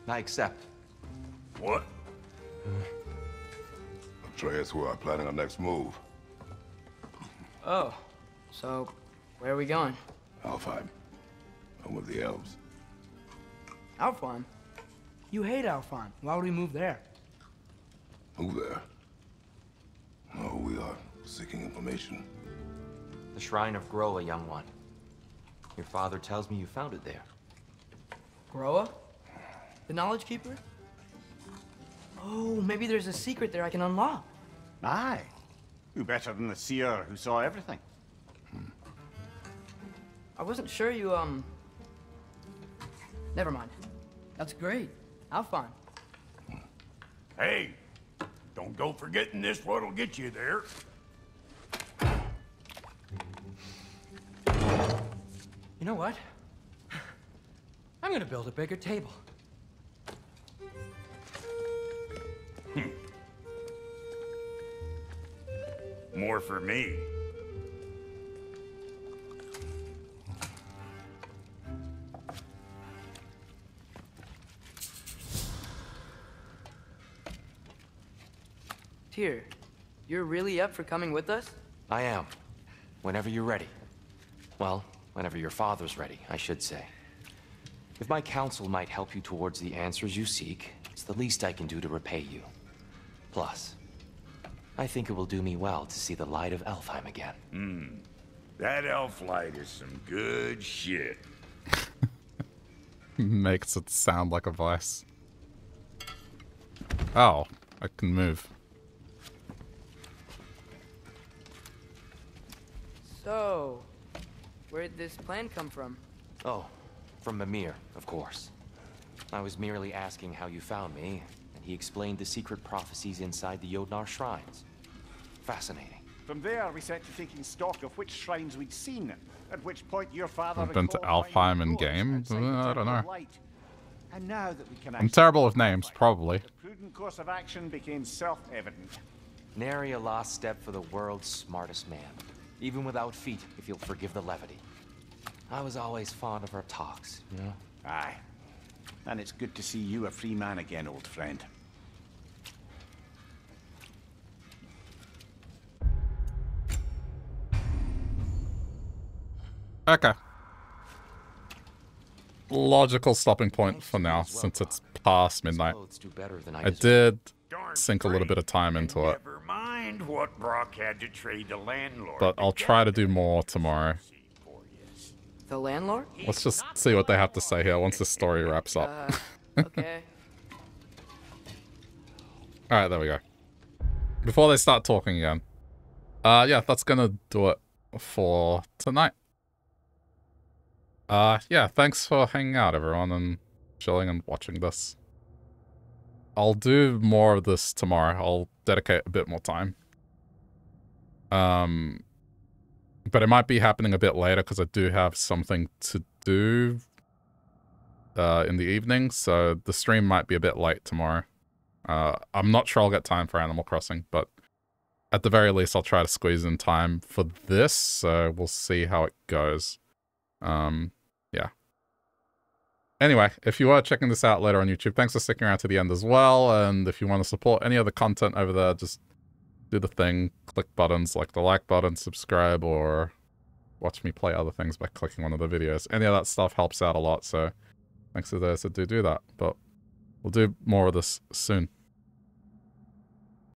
I accept. What? Atreus, we are planning our next move. (sighs) Oh, so where are we going? Alfheim. Home of the elves. Alfheim? You hate Alfheim. Why would we move there? Move there? Oh, we are seeking information. The Shrine of Groa, young one. Your father tells me you found it there. Groa? The Knowledge Keeper? Oh, maybe there's a secret there I can unlock. Aye. Who better than the seer who saw everything? I wasn't sure you, um... Never mind. That's great. Alfheim. Hey, don't go forgetting this what'll get you there. You know what? I'm gonna build a bigger table. Hmm. More for me. Tyr, you're really up for coming with us? I am. Whenever you're ready. Well, whenever your father's ready, I should say. If my counsel might help you towards the answers you seek, it's the least I can do to repay you. Plus, I think it will do me well to see the light of Alfheim again. Hmm. That elf light is some good shit. (laughs) Makes it sound like a vice. Oh, I can move. So, where'd this plan come from? Oh, from Mimir, of course. I was merely asking how you found me, and he explained the secret prophecies inside the Jötnar shrines. Fascinating. From there, we set to taking stock of which shrines we'd seen, at which point your father I've been to recalled Alfheim in finding game. ghosts outside the I don't know. Light. And now that we can I'm terrible with names, probably. the prudent course of action became self-evident. Nary a lost step for the world's smartest man. Even without feet, if you'll forgive the levity. I was always fond of her talks, you know? Aye. And it's good to see you a free man again, old friend. Okay. Logical stopping point for now, since it's past midnight. Clothes do better than I I did sink a little bit of time into it, Never mind what Brok had to trade the landlord. but I'll try to do more tomorrow. The landlord? Let's just see what they have to say here once the story wraps up. Uh, (laughs) okay. Alright, there we go. Before they start talking again. Uh, yeah, that's gonna do it for tonight. Uh, yeah, thanks for hanging out, everyone, and chilling and watching this. I'll do more of this tomorrow. I'll dedicate a bit more time. Um, but it might be happening a bit later because I do have something to do uh, in the evening, so the stream might be a bit late tomorrow. Uh, I'm not sure I'll get time for Animal Crossing, but at the very least, I'll try to squeeze in time for this. So we'll see how it goes. Um. Anyway, if you are checking this out later on YouTube, thanks for sticking around to the end as well. And if you want to support any other content over there, just do the thing. Click buttons like the like button, subscribe, or watch me play other things by clicking one of the videos. Any of that stuff helps out a lot. So thanks to those that do do that. But we'll do more of this soon.